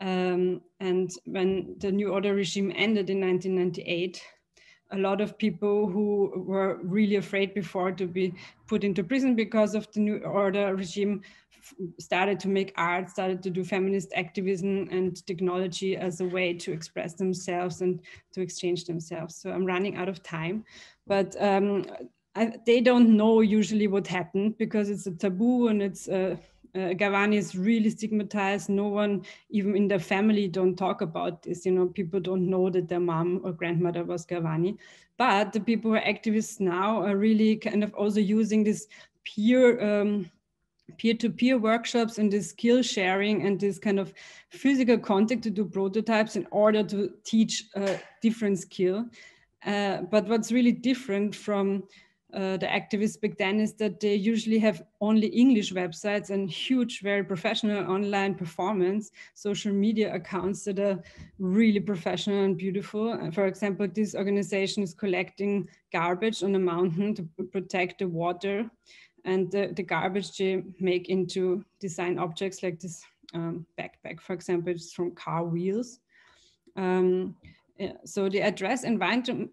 um, and when the New Order regime ended in 1998, a lot of people who were really afraid before to be put into prison because of the New Order regime started to make art, started to do feminist activism and technology as a way to express themselves and to exchange themselves. So I'm running out of time, but um, I, they don't know usually what happened because it's a taboo and it's uh, uh, Gerwani is really stigmatized. No one, even in their family, don't talk about this. You know, people don't know that their mom or grandmother was Gerwani. But the people who are activists now are really kind of also using this peer um, peer-to-peer workshops and this skill sharing and this kind of physical contact to do prototypes in order to teach a different skill. Uh, but what's really different from uh, the activists back then is that they usually have only English websites and huge, very professional online performance, social media accounts that are really professional and beautiful. Uh, for example, this organization is collecting garbage on a mountain to protect the water and the, the garbage they make into design objects like this um, backpack, for example, it's from car wheels. Um, so they address environment,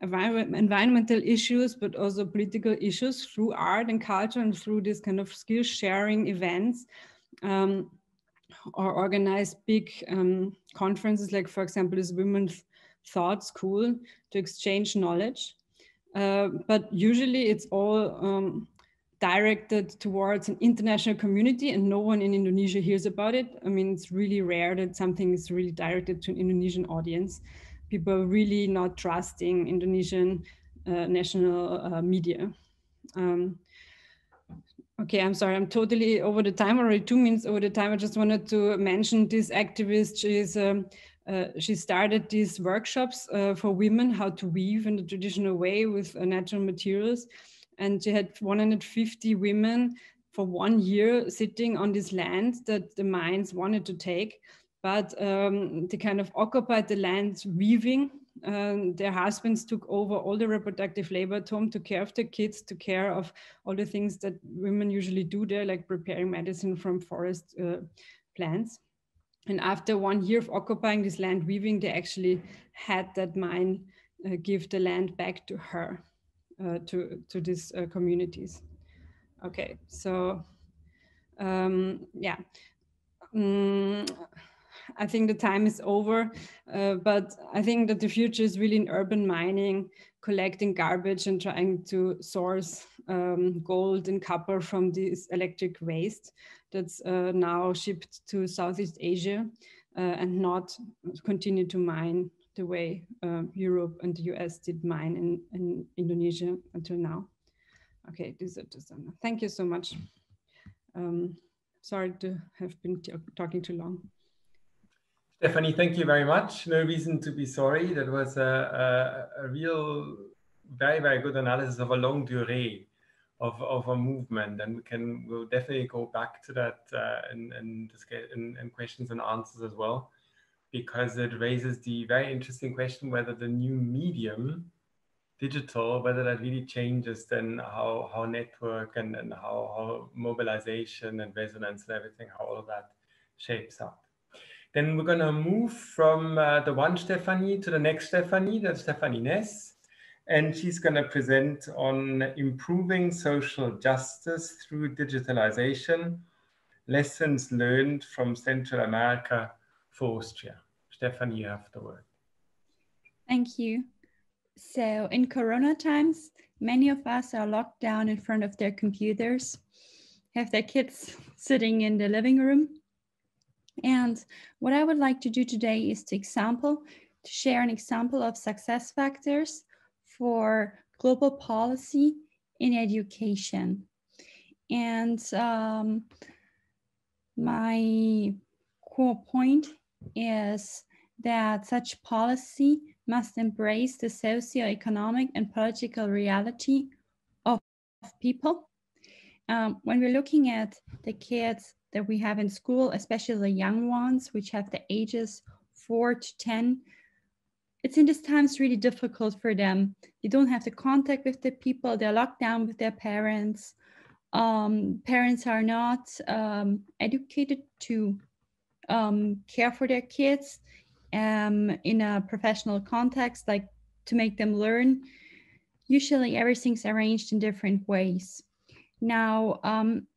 environmental issues, but also political issues through art and culture and through this kind of skill sharing events um, or organize big um, conferences, like for example, this Women's Thought School to exchange knowledge. Uh, but usually it's all um, directed towards an international community and no one in Indonesia hears about it. I mean, it's really rare that something is really directed to an Indonesian audience people really not trusting Indonesian uh, national uh, media. Um, okay, I'm sorry, I'm totally over the time, already two minutes over the time. I just wanted to mention this activist. She's um, uh, she started these workshops uh, for women how to weave in the traditional way with uh, natural materials. And she had 150 women for one year sitting on this land that the mines wanted to take but um, they kind of occupied the land weaving. Um, their husbands took over all the reproductive labor at home, took care of the kids, took care of all the things that women usually do there, like preparing medicine from forest uh, plants. And after one year of occupying this land weaving, they actually had that mine uh, give the land back to her, uh, to, to these uh, communities. Okay, so um, yeah. Mm, I think the time is over, uh, but I think that the future is really in urban mining, collecting garbage and trying to source um, gold and copper from this electric waste that's uh, now shipped to Southeast Asia uh, and not continue to mine the way uh, Europe and the US did mine in, in Indonesia until now. Okay, this is just, thank you so much. Um, sorry to have been talking too long. Stefanie, thank you very much. No reason to be sorry. That was a, a, a real, very, very good analysis of a longue durée of, of a movement. And we can, we'll definitely go back to that uh, in, in, in, in questions and answers as well, because it raises the very interesting question whether the new medium, digital, whether that really changes then how, how network and, and how, how mobilization and resonance and everything, how all of that shapes up. Then we're going to move from uh, the one Stephanie to the next Stephanie, that's Stephanie Ness. And she's going to present on improving social justice through digitalization, lessons learned from Central America for Austria. Stephanie, you have the word. Thank you. So in Corona times, many of us are locked down in front of their computers, have their kids sitting in the living room and what I would like to do today is to example, to share an example of success factors for global policy in education. And um, my core point is that such policy must embrace the socio-economic and political reality of, people. Um, when we're looking at the kids that we have in school, especially the young ones, which have the ages four to 10, it's in these times really difficult for them. They don't have the contact with the people, they're locked down with their parents. Um, parents are not um, educated to um, care for their kids um, in a professional context, like to make them learn. Usually everything's arranged in different ways. Now, um,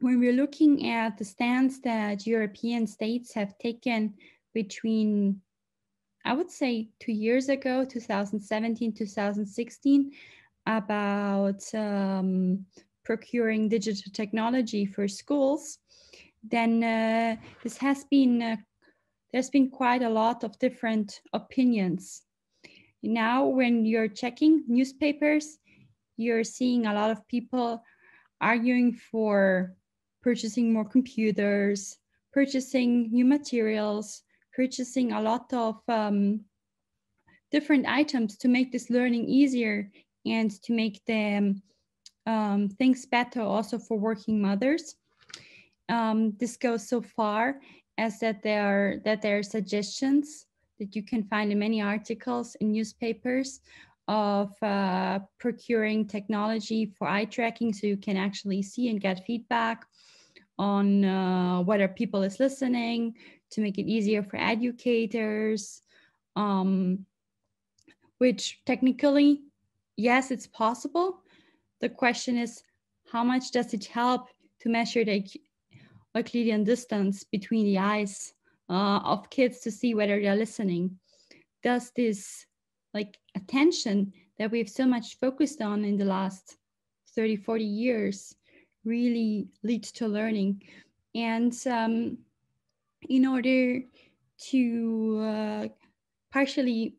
when we're looking at the stance that European states have taken between, I would say, two years ago, 2017, 2016, about um, procuring digital technology for schools, then uh, this has been uh, there's been quite a lot of different opinions. Now, when you're checking newspapers, you're seeing a lot of people arguing for purchasing more computers, purchasing new materials, purchasing a lot of um, different items to make this learning easier and to make the um, things better also for working mothers. Um, this goes so far as that there are that there are suggestions that you can find in many articles in newspapers of uh, procuring technology for eye tracking so you can actually see and get feedback on uh, whether people is listening to make it easier for educators um, which technically yes it's possible the question is how much does it help to measure the Euclidean distance between the eyes uh, of kids to see whether they're listening. Does this like attention that we've so much focused on in the last 30, 40 years really leads to learning? And um, in order to uh, partially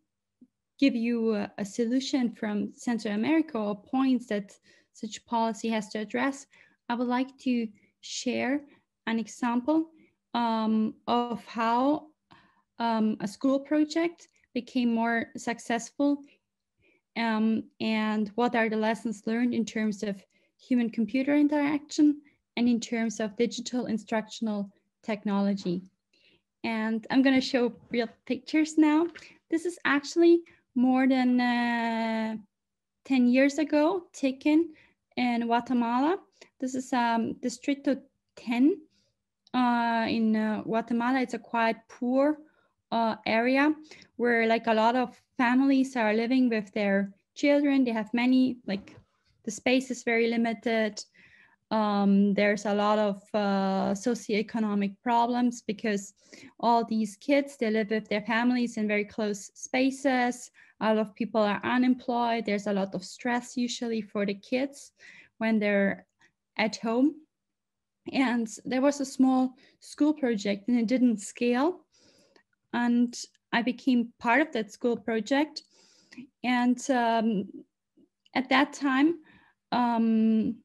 give you a, a, solution from Central America or points that such policy has to address, I would like to share an example um, of how um, a school project became more successful um, and what are the lessons learned in terms of human computer interaction and in terms of digital instructional technology. And I'm going to show real pictures now. This is actually more than uh, 10 years ago taken in Guatemala. This is um, Distrito 10 uh, in uh, Guatemala, it's a quite poor uh, area where like a lot of families are living with their children. They have many, like the space is very limited. Um, there's a lot of uh, socioeconomic problems because all these kids, they live with their families in very close spaces. A lot of people are unemployed. There's a lot of stress usually for the kids when they're at home and there was a small school project and it didn't scale and i became part of that school project and um, at that time um,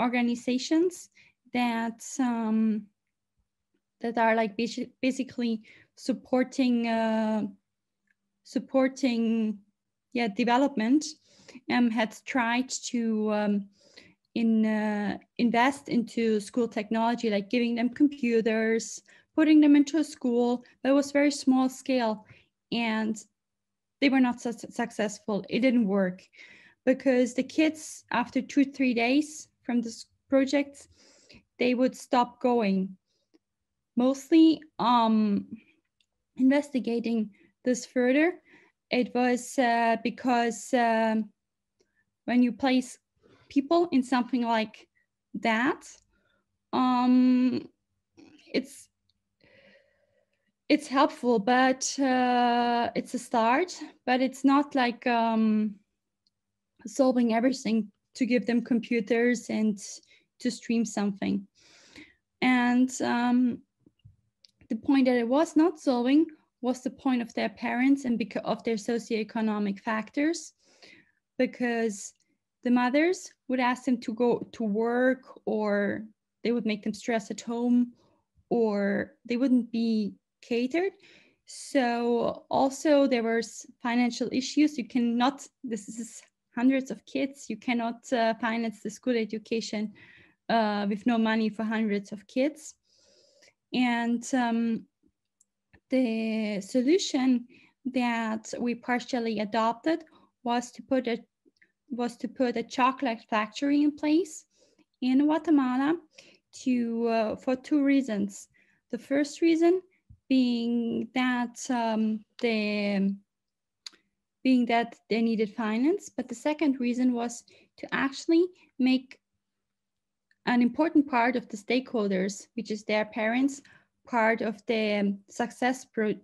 organizations that um, that are like basically supporting uh, supporting yeah development um, had tried to um, in uh, invest into school technology, like giving them computers, putting them into a school, but it was very small scale, and they were not so successful. It didn't work because the kids, after two three days from this project, they would stop going. Mostly, um, investigating this further, it was uh, because um, when you place people in something like that um it's it's helpful but uh, it's a start but it's not like um solving everything to give them computers and to stream something. And um the point that it was not solving was the point of their parents and because of their socioeconomic factors because the mothers would ask them to go to work or they would make them stress at home or they wouldn't be catered. So also there was financial issues. You cannot this is hundreds of kids you cannot uh, finance the school education uh, with no money for hundreds of kids and um, the solution that we partially adopted was to put a was to put a chocolate factory in place in Guatemala to uh, for two reasons. The first reason being that um, the being that they needed finance, but the second reason was to actually make an important part of the stakeholders, which is their parents, part of the success pro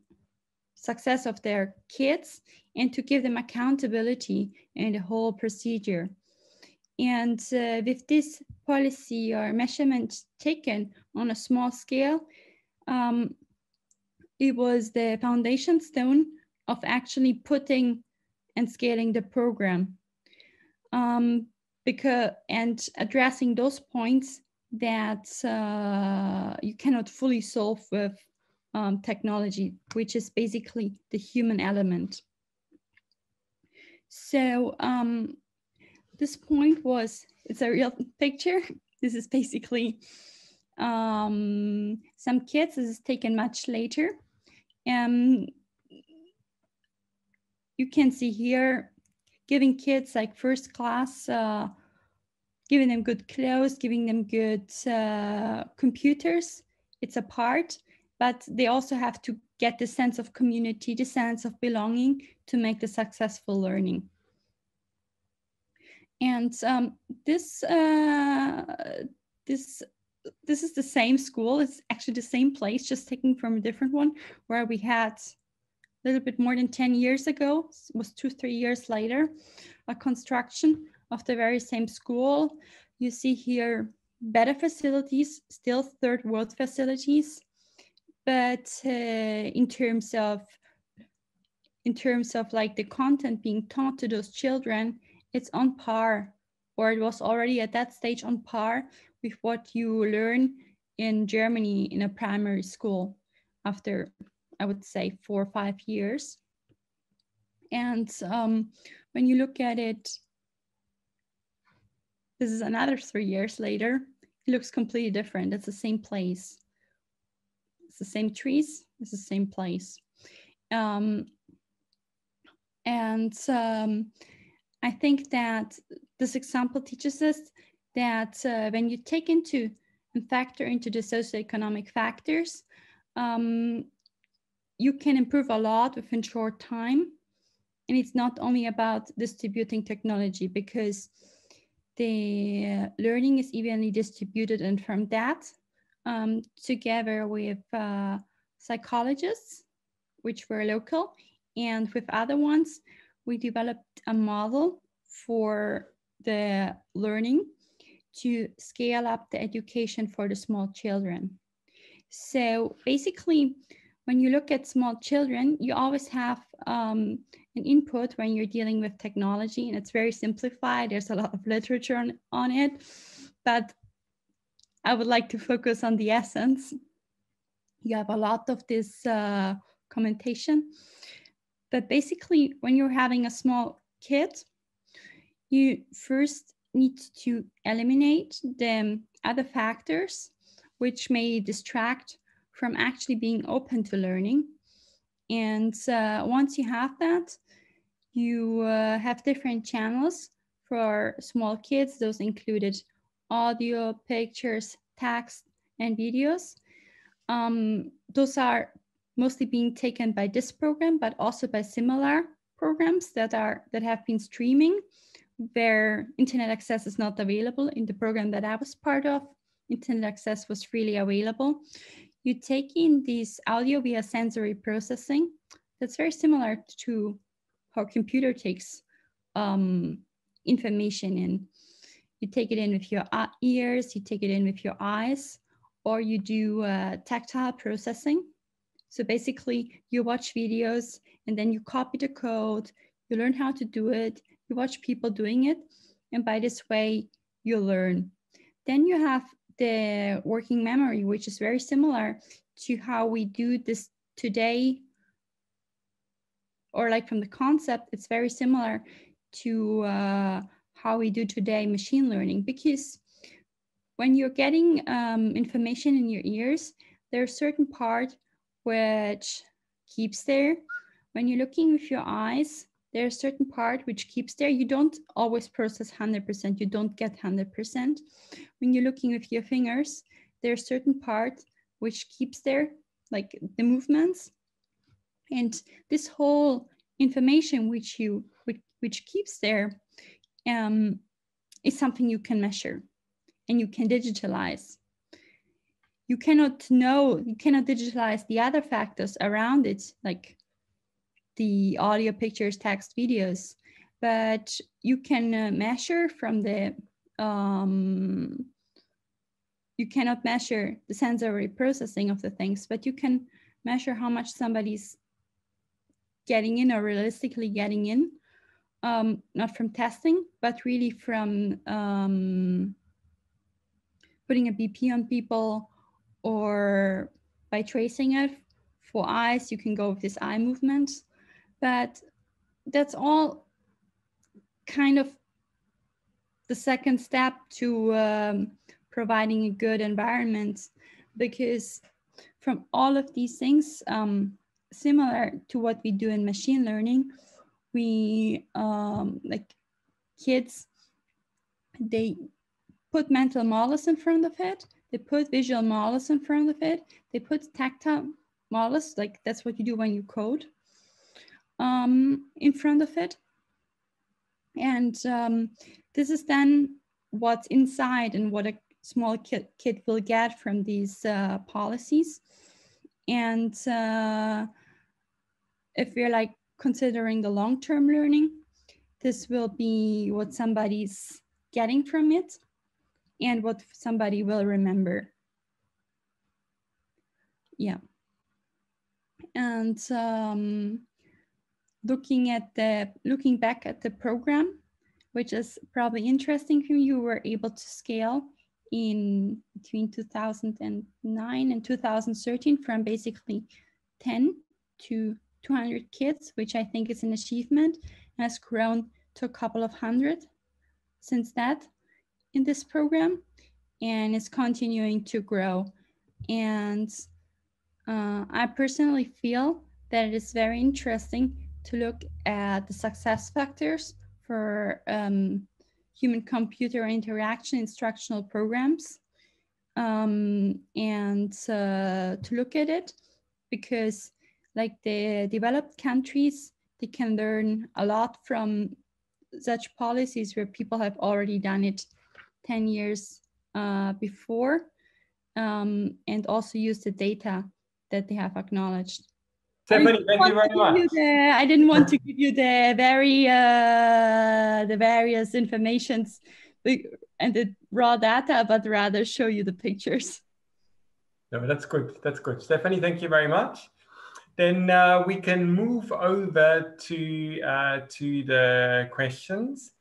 success of their kids and to give them accountability in the whole procedure. And uh, with this policy or measurement taken on a small scale, um, it was the foundation stone of actually putting and scaling the program. Um, because and addressing those points that uh, you cannot fully solve with um, technology, which is basically the human element. So um, this point was, it's a real *laughs* picture. This is basically um, some kids, this is taken much later. Um, you can see here giving kids like first class, uh, giving them good clothes, giving them good uh, computers. It's a part, but they also have to get the sense of community, the sense of belonging to make the successful learning. And um, this, uh, this, this is the same school. It's actually the same place, just taken from a different one, where we had a little bit more than 10 years ago, was two, three years later, a construction of the very same school. You see here better facilities, still third world facilities, but uh, in terms of in terms of like the content being taught to those children, it's on par, or it was already at that stage on par with what you learn in Germany in a primary school after I would say four or five years. And um, when you look at it, this is another three years later, it looks completely different. It's the same place. It's the same trees, it's the same place. Um, and um, I think that this example teaches us that uh, when you take into and factor into the socioeconomic factors, um, you can improve a lot within short time. And it's not only about distributing technology because the learning is evenly distributed and from that um, together with uh, psychologists, which were local, and with other ones, we developed a model for the learning to scale up the education for the small children. So basically, when you look at small children, you always have um, an input when you're dealing with technology, and it's very simplified. There's a lot of literature on, on it, but I would like to focus on the essence. You have a lot of this uh, commentation, but basically, when you're having a small kid, you first need to eliminate the other factors which may distract from actually being open to learning. And uh, once you have that, you uh, have different channels for small kids. Those included audio, pictures, text, and videos. Um, those are mostly being taken by this program, but also by similar programs that are that have been streaming where internet access is not available in the program that I was part of. Internet access was freely available you take in this audio via sensory processing. That's very similar to how computer takes um, information in. You take it in with your ears, you take it in with your eyes, or you do uh, tactile processing. So basically you watch videos and then you copy the code, you learn how to do it, you watch people doing it, and by this way you learn. Then you have the working memory, which is very similar to how we do this today, or like from the concept, it's very similar to uh, how we do today machine learning, because when you're getting um, information in your ears, there's a certain part which keeps there. When you're looking with your eyes, there's a certain part which keeps there. You don't always process 100%, you don't get 100%. When you're looking with your fingers, there's a certain part which keeps there, like the movements. And this whole information which you which, which keeps there um, is something you can measure and you can digitalize. You cannot know, you cannot digitalize the other factors around it, like the audio, pictures, text, videos, but you can uh, measure from the um, you cannot measure the sensory processing of the things, but you can measure how much somebody's getting in or realistically getting in, um, not from testing, but really from um, putting a BP on people or by tracing it. For eyes, you can go with this eye movement, but that's all kind of the second step to um, providing a good environment because from all of these things, um, similar to what we do in machine learning, we um, like kids, they put mental models in front of it, they put visual models in front of it, they put tactile models, like that's what you do when you code, um, in front of it. And um, this is then what's inside and what a small kid, will get from these uh, policies. And uh, if we're like considering the long-term learning, this will be what somebody's getting from it and what somebody will remember. Yeah. And um, looking at the, looking back at the program, which is probably interesting for you, were able to scale in between 2009 and 2013 from basically 10 to 200 kids, which I think is an achievement, has grown to a couple of hundred since that in this program and is continuing to grow. And uh, I personally feel that it is very interesting to look at the success factors for um, human computer interaction instructional programs. Um, and uh, to look at it because like the developed countries they can learn a lot from such policies where people have already done it 10 years uh, before um, and also use the data that they have acknowledged Stephanie, thank you very much. You the, I didn't want to give you the very uh, the various informations and the raw data, but rather show you the pictures. No, that's good. That's good. Stephanie, thank you very much. Then uh, we can move over to uh, to the questions,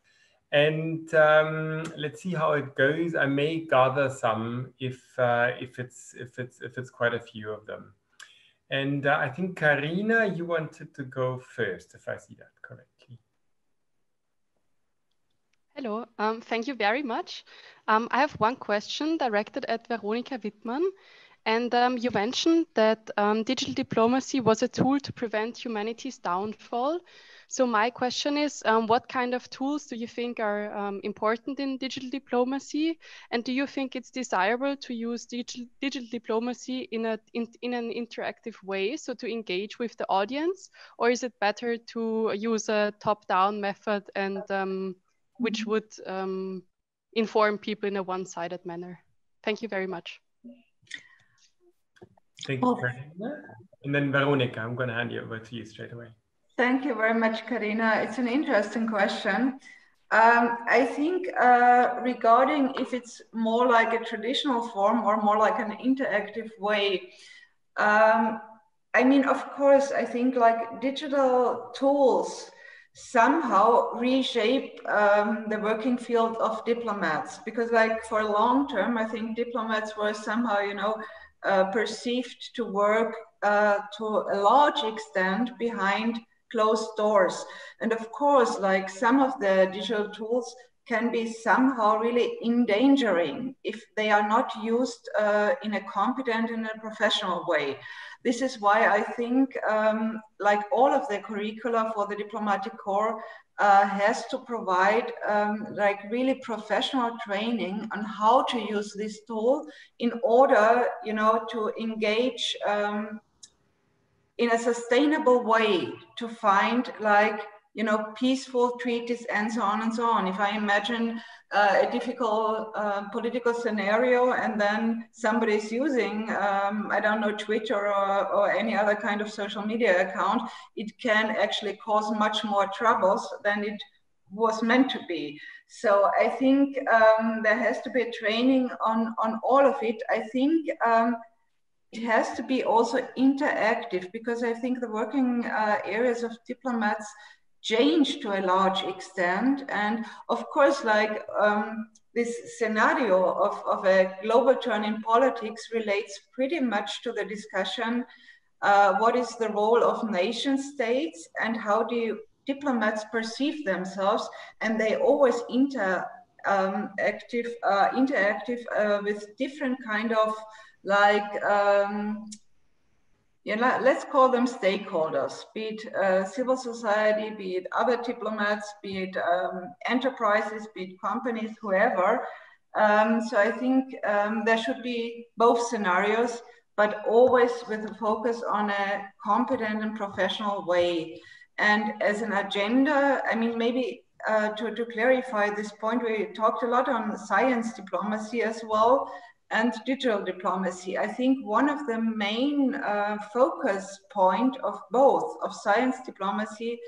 and um, let's see how it goes. I may gather some if uh, if it's if it's if it's quite a few of them. And uh, I think Karina, you wanted to go first, if I see that correctly. Hello, um, thank you very much. Um, I have one question directed at Veronika Wittmann. And um, you mentioned that um, digital diplomacy was a tool to prevent humanity's downfall. So my question is, um, what kind of tools do you think are um, important in digital diplomacy? And do you think it's desirable to use digital, digital diplomacy in, a, in, in an interactive way, so to engage with the audience? Or is it better to use a top-down method and um, which mm-hmm. would um, inform people in a one-sided manner? Thank you very much. Thank you, Karina. And then Veronika, I'm going to hand you over to you straight away. Thank you very much, Karina. It's an interesting question. Um, I think uh, regarding if it's more like a traditional form or more like an interactive way, um, I mean, of course, I think like digital tools somehow reshape um, the working field of diplomats because like for long term, I think diplomats were somehow, you know, uh, perceived to work uh, to a large extent behind closed doors. And of course, like some of the digital tools can be somehow really endangering if they are not used uh, in a competent and a professional way. This is why I think um, like all of the curricula for the diplomatic corps uh, has to provide um, like really professional training on how to use this tool in order, you know, to engage um, in a sustainable way to find like you know peaceful treaties and so on and so on if i imagine uh, a difficult uh, political scenario and then somebody is using um, i don't know twitter or, or any other kind of social media account it can actually cause much more troubles than it was meant to be. So I think um, there has to be a training on, on all of it. I think um, it has to be also interactive because I think the working uh, areas of diplomats change to a large extent. And of course, like um, this scenario of, of a global turn in politics relates pretty much to the discussion uh, what is the role of nation states and how do you, diplomats perceive themselves and they always inter um, active, uh, interactive uh, with different kind of like um, yeah, let's call them stakeholders, be it uh, civil society, be it other diplomats, be it um, enterprises, be it companies, whoever. Um, so I think um, there should be both scenarios, but always with a focus on a competent and professional way. And as an agenda, I mean, maybe uh, to, to clarify this point, we talked a lot on science diplomacy as well and digital diplomacy. I think one of the main uh, focus point of both of science diplomacy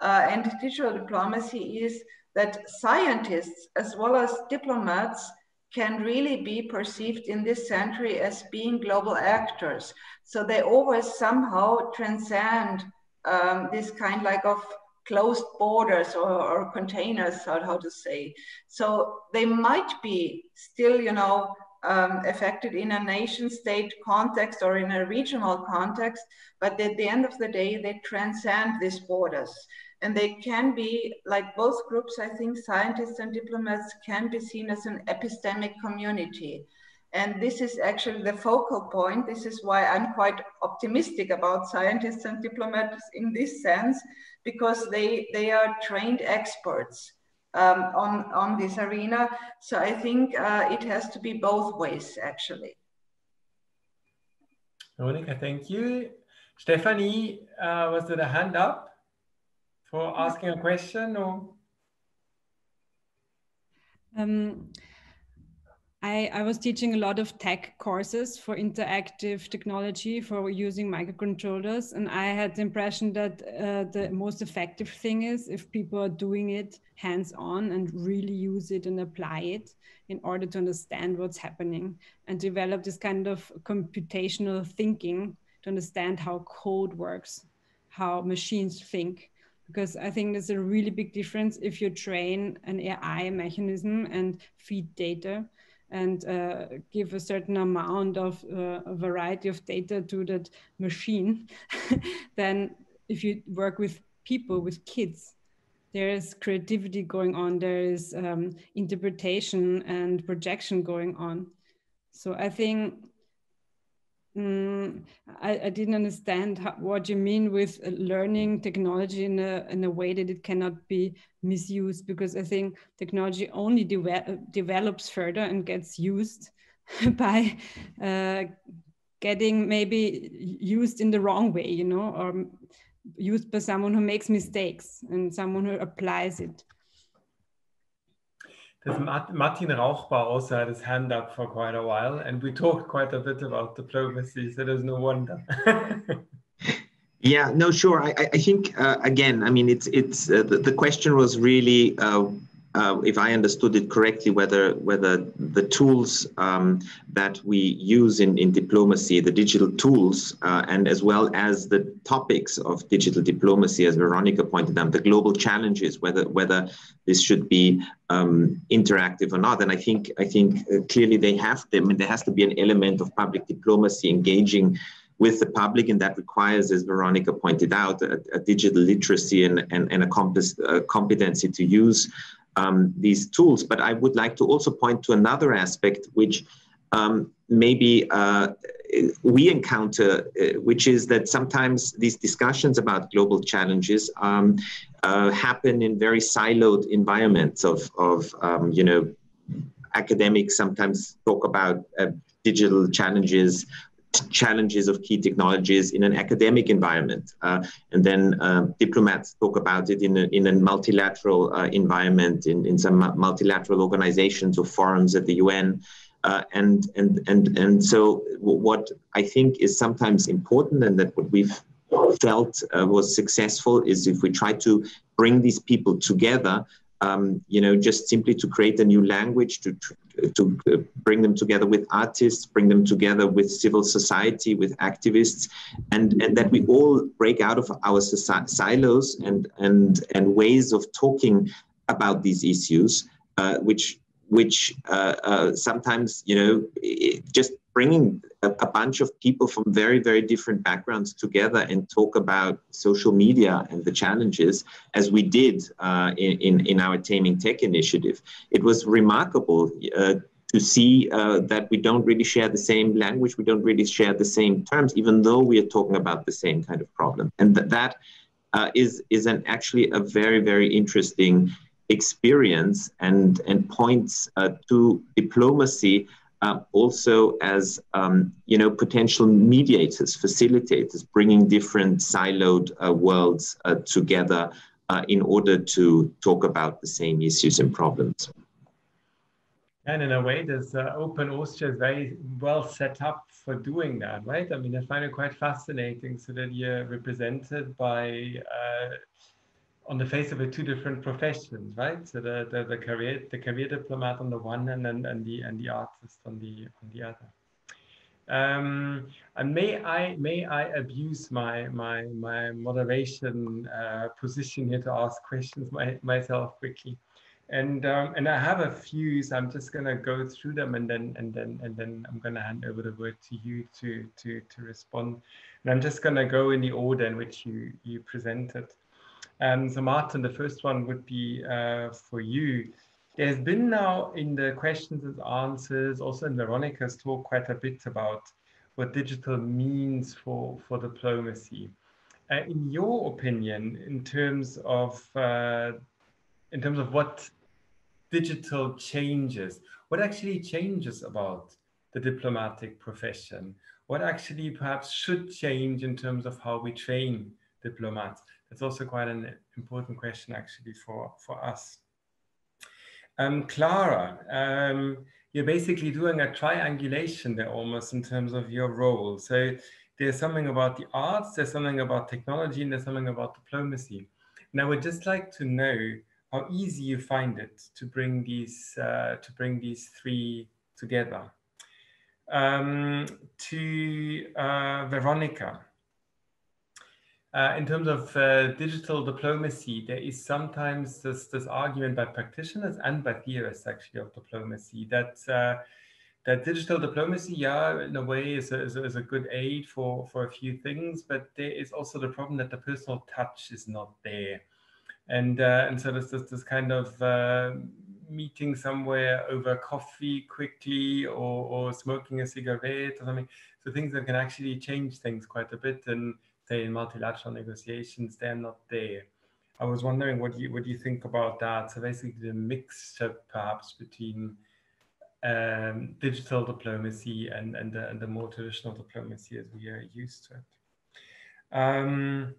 uh, and digital diplomacy is that scientists as well as diplomats can really be perceived in this century as being global actors. So they always somehow transcend um, this kind like of closed borders or, or containers, or how to say. So they might be still, you know, um, affected in a nation state context or in a regional context, but at the end of the day, they transcend these borders. And they can be, like both groups, I think scientists and diplomats can be seen as an epistemic community. And this is actually the focal point. This is why I'm quite optimistic about scientists and diplomats in this sense, because they, they are trained experts um, on, on this arena. So I think uh, it has to be both ways, actually. Monica, thank you. Stephanie, uh, was there a hand up for asking a question or? Um, I, I was teaching a lot of tech courses for interactive technology for using microcontrollers. And I had the impression that uh, the most effective thing is if people are doing it hands on and really use it and apply it in order to understand what's happening and develop this kind of computational thinking to understand how code works, how machines think because I think there's a really big difference if you train an AI mechanism and feed data and uh, give a certain amount of uh, a variety of data to that machine, *laughs* then if you work with people, with kids, there is creativity going on, there is um, interpretation and projection going on. So I think Mm, I, I, didn't understand how, what you mean with learning technology in a, in a way that it cannot be misused because I think technology only de develops further and gets used *laughs* by uh, getting maybe used in the wrong way, you know, or used by someone who makes mistakes and someone who applies it. Martin Rauchbauer also had his hand up for quite a while, and we talked quite a bit about diplomacy, so there's no wonder. *laughs* yeah, no, sure. I, I think uh, again, I mean, it's it's uh, the, the, question was really uh, uh, if I understood it correctly, whether whether the tools um, that we use in, in diplomacy, the digital tools, uh, and as well as the topics of digital diplomacy, as Veronika pointed out, the global challenges, whether whether this should be um, interactive or not. And I think I think uh, clearly they have them, there has to be an element of public diplomacy engaging with the public, and that requires, as Veronika pointed out, a, a digital literacy and, and, and a, compass, a competency to use um, these tools. But I would like to also point to another aspect, which um, maybe uh, we encounter, uh, which is that sometimes these discussions about global challenges um, uh, happen in very siloed environments of, of um, you know, academics sometimes talk about uh, digital challenges challenges of key technologies in an academic environment. Uh, and then uh, diplomats talk about it in a, in a multilateral uh, environment, in, in some multilateral organizations or forums at the UN. Uh, and, and, and, and so what I think is sometimes important and that what we've felt uh, was successful is if we try to bring these people together um, you know, just simply to create a new language, to, to, uh, bring them together with artists, bring them together with civil society, with activists, and, and that we all break out of our silos and, and, and ways of talking about these issues, uh, which which uh, uh, sometimes you know just bringing a, a, bunch of people from very very different backgrounds together and talk about social media and the challenges as we did uh, in, in our taming tech initiative. It was remarkable uh, to see uh, that we don't really share the same language we don't really share the same terms even though we are talking about the same kind of problem. And that, that uh, is is an actually a very very interesting experience and, and points uh, to diplomacy uh, also as um, you know potential mediators, facilitators, bringing different siloed uh, worlds uh, together uh, in order to talk about the same issues and problems. And in a way, this uh, Open Austria is very well set up for doing that, right? I mean, I find it quite fascinating so that you're represented by on the face of it two different professions, right? So the, the, the career the career diplomat on the one hand and, and the and the artist on the on the other. Um, and may I may I abuse my my my moderation uh, position here to ask questions my, myself quickly, and um, and I have a few. So I'm just gonna go through them and then and then and then I'm gonna hand over the word to you to to to respond. And I'm just gonna go in the order in which you you presented. Um, so Martin, the first one would be uh, for you. There's been now in the questions and answers, also in Veronika's talk, quite a bit about what digital means for, for diplomacy. Uh, in your opinion, in terms of uh, in terms of what digital changes, what actually changes about the diplomatic profession? What actually perhaps should change in terms of how we train diplomats? That's also quite an important question actually for, for us. Um, Clara, um, you're basically doing a triangulation there almost in terms of your role. So there's something about the arts, there's something about technology, and there's something about diplomacy. And I would just like to know how easy you find it to bring these uh, to bring these three together. Um, to uh, Veronika, uh, in terms of uh, digital diplomacy, there is sometimes this, this argument by practitioners and by theorists actually of diplomacy that uh, that digital diplomacy, yeah, in a way is a, is a, is a good aid for, for a few things, but there is also the problem that the personal touch is not there. And, uh, and so there's this, this kind of uh, meeting somewhere over coffee quickly or, or smoking a cigarette or something. So things that can actually change things quite a bit. And say in multilateral negotiations, they're not there. I was wondering what you what you think about that? So basically, the mixture perhaps between um, digital diplomacy and and the, and the, more traditional diplomacy as we are used to it. Um,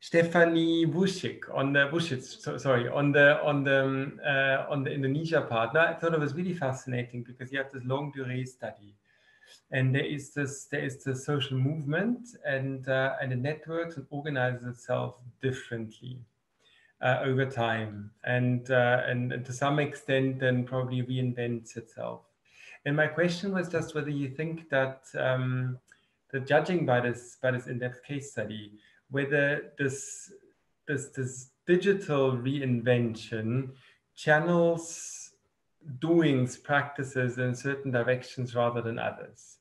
Stephanie Buschik on the Wuschitz, so, sorry, on the on the um, uh, on the Indonesia part. Now, I thought it was really fascinating because you have this longue durée study and there is this there is the social movement and uh, and it networks and organizes itself differently uh, over time. And, uh, and, and to some extent then probably reinvents itself. And my question was just whether you think that um, that judging by this by this in-depth case study whether this this this digital reinvention channels doings practices in certain directions rather than others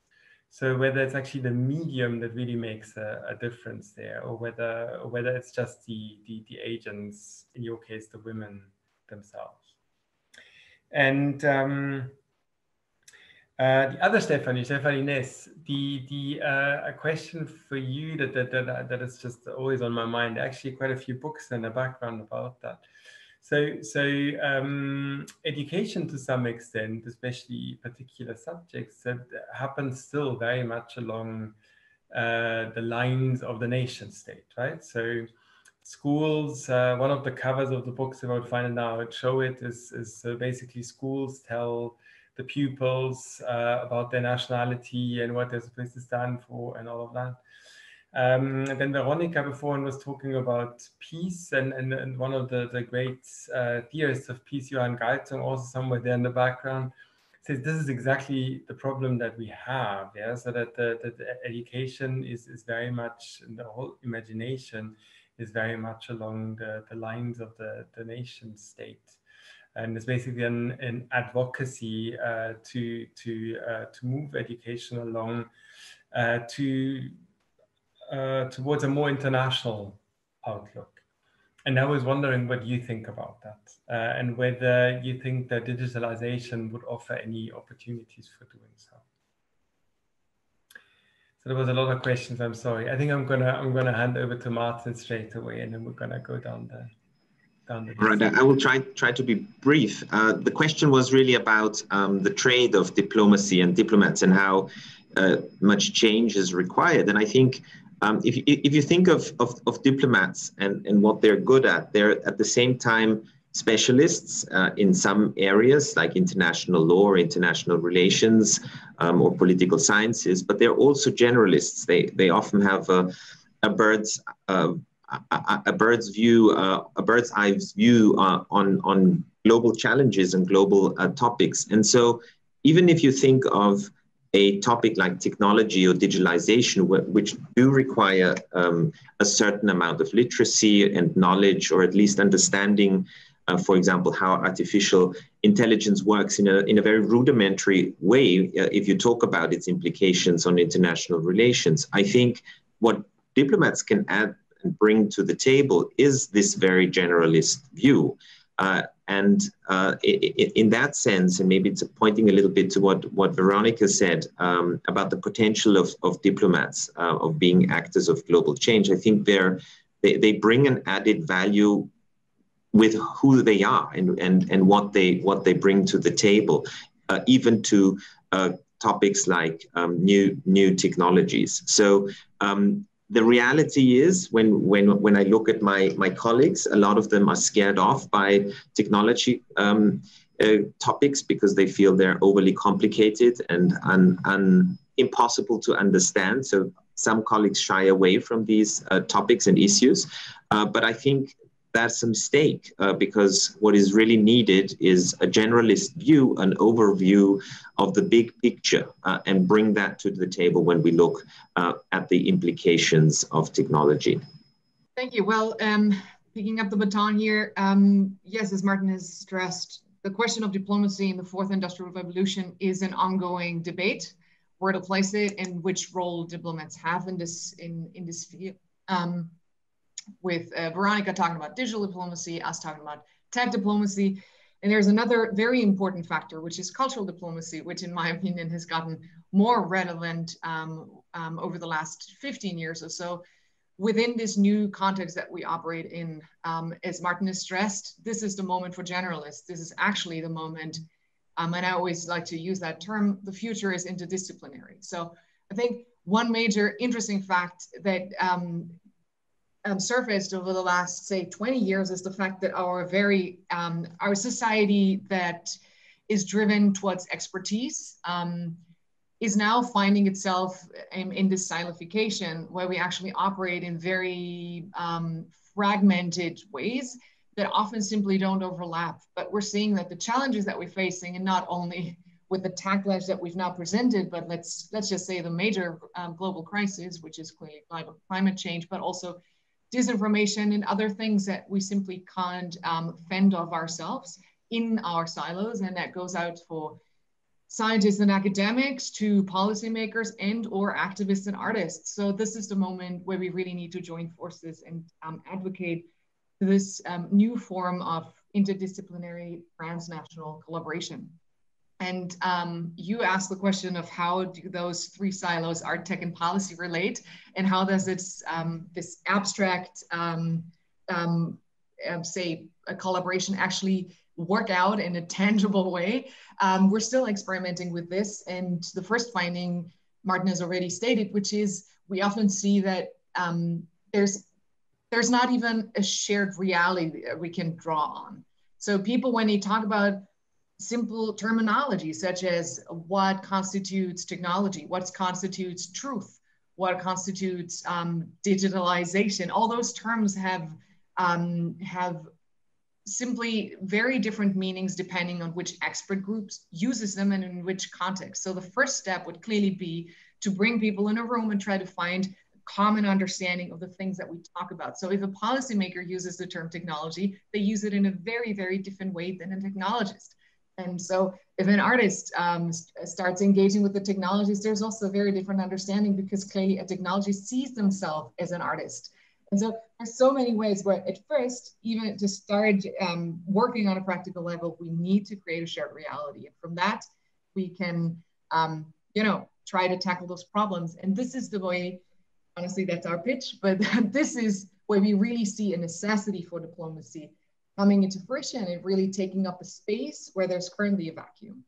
so whether it's actually the medium that really makes a, a difference there, or whether or whether it's just the, the, the agents, in your case, the women themselves. And um, uh, the other Stephanie, Stephanie Ness, the the uh, a question for you that, that that that is just always on my mind. Actually, quite a few books and a background about that. So, so um, education to some extent, especially particular subjects, that happens still very much along uh, the lines of the nation state, right? So, schools. Uh, one of the covers of the books about find out show it is is uh, basically schools tell the pupils uh, about their nationality and what they're supposed to stand for and all of that. Um, then Veronika before was talking about peace, and, and, and one of the, the great uh, theorists of peace, Johan Galtung, also somewhere there in the background, says this is exactly the problem that we have. Yeah, so that the, that the education is, is very much, the whole imagination is very much along the, the lines of the, the nation state. And it's basically an, an advocacy uh, to, to, uh, to move education along uh, to uh, towards a more international outlook. And I was wondering what you think about that uh, and whether you think that digitalization would offer any opportunities for doing so. So there was a lot of questions. I'm sorry. I think I'm gonna I'm gonna hand over to Martin straight away, and then we're gonna go down the down the. Right. I will try try to be brief. Uh, the question was really about um, the trade of diplomacy and diplomats and how uh, much change is required. And I think um, if, if you think of, of, of, diplomats and, and what they're good at, they're at the same time specialists uh, in some areas like international law or international relations um, or political sciences, but they're also generalists. They, they often have a, a bird's uh, a, a, bird's view, uh, a bird's eye view uh, on on global challenges and global uh, topics. And so, even if you think of a topic like technology or digitalization, which do require um, a certain amount of literacy and knowledge, or at least understanding, uh, for example, how artificial intelligence works in a, in a very rudimentary way, uh, if you talk about its implications on international relations. I think what diplomats can add and bring to the table is this very generalist view. Uh, and uh, in that sense, and maybe it's pointing a little bit to what, what Veronika said um, about the potential of, of diplomats, uh, of being actors of global change, I think they're, they, they bring an added value with who they are and, and, and what, they, what they bring to the table, uh, even to uh, topics like um, new, new technologies. So um, the reality is when when when I look at my my colleagues, a lot of them are scared off by technology um, uh, topics because they feel they're overly complicated and un, impossible to understand. So some colleagues shy away from these uh, topics and issues. Uh, but I think that's a mistake uh, because what is really needed is a generalist view, an overview of the big picture, uh, and bring that to the table when we look uh, at the implications of technology. Thank you. Well, um, picking up the baton here, um, yes, as Martin has stressed, the question of diplomacy in the fourth industrial revolution is an ongoing debate. Where to place it and which role diplomats have in this in in this field. Um, with uh, Veronika talking about digital diplomacy, us talking about tech diplomacy. And there's another very important factor, which is cultural diplomacy, which in my *laughs* opinion has gotten more relevant um, um, over the last 15 years or so. Within this new context that we operate in, um, as Martin has stressed, this is the moment for generalists. This is actually the moment, um, and I always like to use that term, the future is interdisciplinary. So I think one major interesting fact that um, um, surfaced over the last say 20 years is the fact that our very um, our society that is driven towards expertise um, is now finding itself in, in, this silification where we actually operate in very um, fragmented ways that often simply don't overlap. But we're seeing that the challenges that we're facing and not only with the backlash that we've now presented, but let's let's just say the major um, global crisis, which is clearly climate change, but also disinformation and other things that we simply can't um, fend off ourselves in our silos. And that goes out for scientists and academics to policymakers and or activists and artists. So this is the moment where we really need to join forces and um, advocate this um, new form of interdisciplinary transnational collaboration. And um, you asked the question of how do those three silos, art, tech, and policy relate, and how does this um, this abstract, um, um, um say, a collaboration actually work out in a tangible way? Um, we're still experimenting with this, and the first finding Martin has already stated, which is we often see that there's there's not even a shared reality that we can draw on. So people, when they talk about simple terminology such as what constitutes technology, what constitutes truth, what constitutes um, digitalization. All those terms have um, have simply very different meanings depending on which expert groups uses them and in which context. So the first step would clearly be to bring people in a room and try to find common understanding of the things that we talk about. So if a policymaker uses the term technology, they use it in a very, very different way than a technologist. And so if an artist um, starts engaging with the technologies, there's also a very different understanding because clearly a technology sees themselves as an artist. And so there's so many ways where at first, even to start um, working on a practical level, we need to create a shared reality. And from that, we can, um, you know, try to tackle those problems. And this is the way, honestly, that's our pitch, but *laughs* this is where we really see a necessity for diplomacy coming into fruition and really taking up a space where there's currently a vacuum.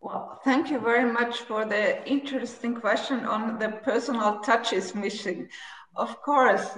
Well, thank you very much for the interesting question on the personal touch is missing. Of course,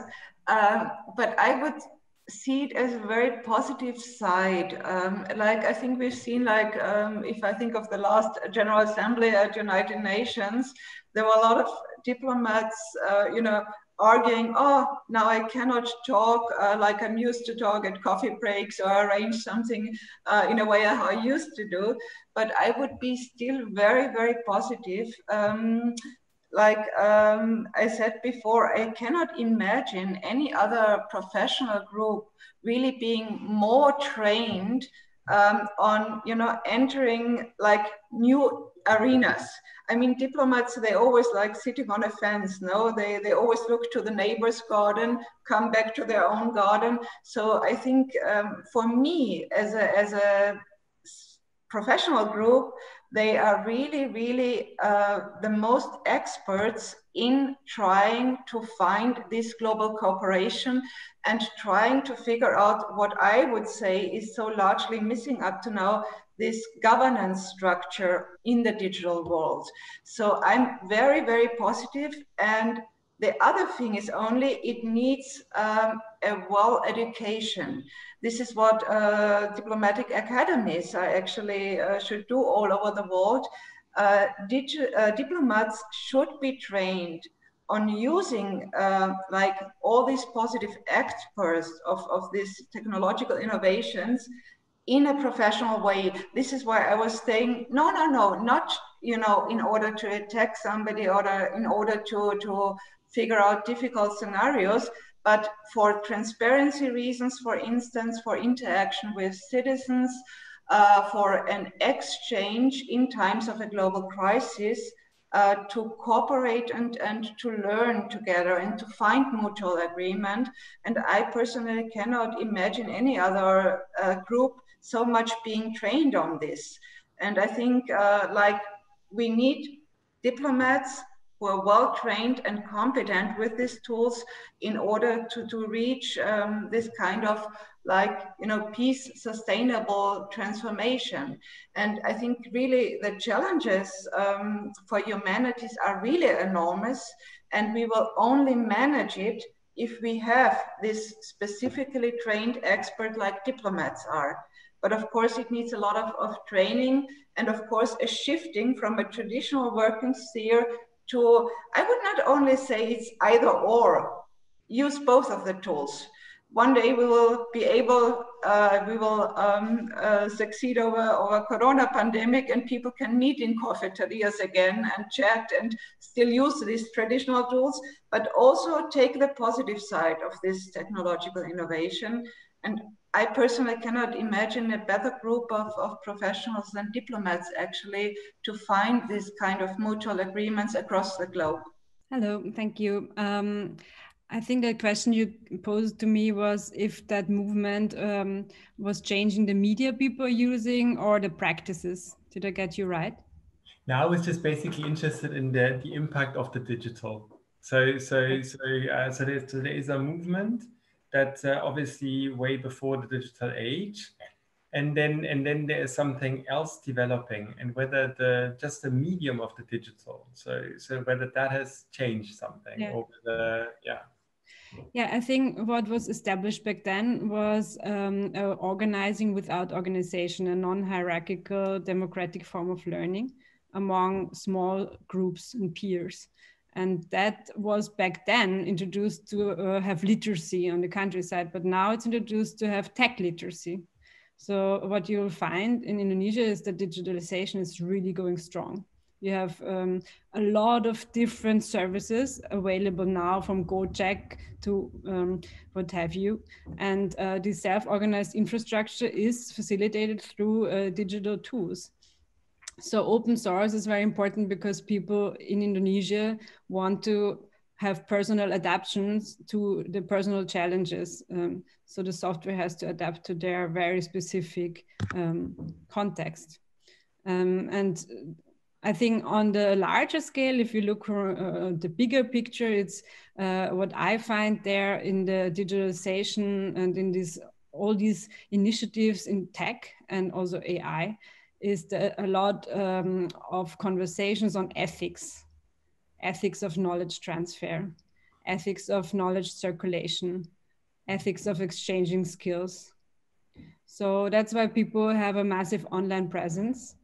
um, but I would see it as a very positive side. Um, like I think we've seen, like um, if I think of the last General Assembly at United Nations, there were a lot of diplomats, uh, you know, arguing, oh, now I cannot talk uh, like I'm used to talk at coffee breaks or arrange something uh, in a way how I used to do. But I would be still very, very positive. Um, like um, I said before, I cannot imagine any other professional group really being more trained um, on, you know, entering like new arenas. I mean, diplomats, they always like sitting on a fence, no? They, they always look to the neighbor's garden, come back to their own garden. So I think um, for me, as a, as a professional group, they are really, really uh, the most experts in trying to find this global cooperation and trying to figure out what I would say is so largely missing up to now this governance structure in the digital world. So I'm very, very positive. and the other thing is only it needs um, a well education. This is what uh, diplomatic academies actually uh, should do all over the world. Uh, uh diplomats should be trained on using uh, like all these positive experts of, of these technological innovations in a professional way. This is why I was saying, no, no, no, not, you know, in order to attack somebody or in order to, to figure out difficult scenarios, but for transparency reasons, for instance, for interaction with citizens, uh, for an exchange in times of a global crisis, uh, to cooperate and, and to learn together and to find mutual agreement. And I personally cannot imagine any other uh, group so much being trained on this. And I think uh, like we need diplomats who are well trained and competent with these tools in order to, to reach um, this kind of like you know peace sustainable transformation. And i think really the challenges um, for humanities are really enormous and we will only manage it if we have this specifically trained expert like diplomats are. But of course, it needs a lot of, of training and of course, a shifting from a traditional working sphere to, I would not only say it's either or, use both of the tools. One day we will be able, uh, we will um, uh, succeed over, over corona pandemic and people can meet in cafeterias again and chat and still use these traditional tools, but also take the positive side of this technological innovation and I personally cannot imagine a better group of, of professionals than diplomats actually to find this kind of mutual agreements across the globe. Hello, thank you. Um, I think the question you posed to me was if that movement um, was changing the media people are using or the practices. Did I get you right? Now I was just basically interested in the, the impact of the digital. So so so uh, so, there's, so there is a movement that's uh, obviously way before the digital age. And then and then there is something else developing and whether the just the medium of the digital. So so whether that has changed something yeah. over the yeah. Yeah i think what was established back then was um, uh, organizing without organization a non-hierarchical democratic form of learning among small groups and peers And that was back then introduced to uh, have literacy on the countryside, but now it's introduced to have tech literacy. So what you'll find in Indonesia is that digitalization is really going strong. You have um, a lot of different services available now from Gojek to um, what have you. And uh, the self-organized infrastructure is facilitated through uh, digital tools. So open source is very important because people in Indonesia want to have personal adaptations to the personal challenges. Um, so the software has to adapt to their very specific um, context. Um, and I think on the larger scale, if you look uh, the bigger picture, it's uh, what I find there in the digitalization and in these all these initiatives in tech and also AI is the, a lot um, of conversations on ethics, ethics of knowledge transfer, ethics of knowledge circulation, ethics of exchanging skills. So that's why people have a massive online presence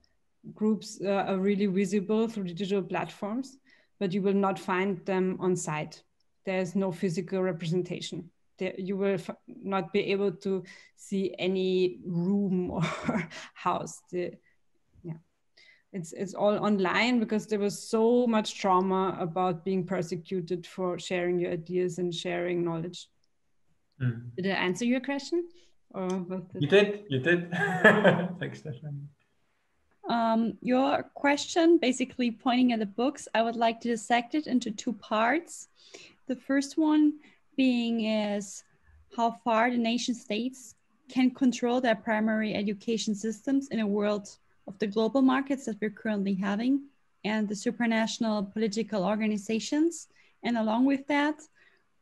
groups uh, are really visible through digital platforms, but you will not find them on site. There's no physical representation. There, you will not be able to see any room *laughs* or house. The, it's it's all online because there was so much trauma about being persecuted for sharing your ideas and sharing knowledge. Mm. Did I answer your question? Or you did. You did. *laughs* Thanks, Stefan. Um, your question, basically pointing at the books, I would like to dissect it into two parts. The first one being is how far the nation states can control their primary education systems in a world of the global markets that we're currently having and the supranational political organizations. And along with that,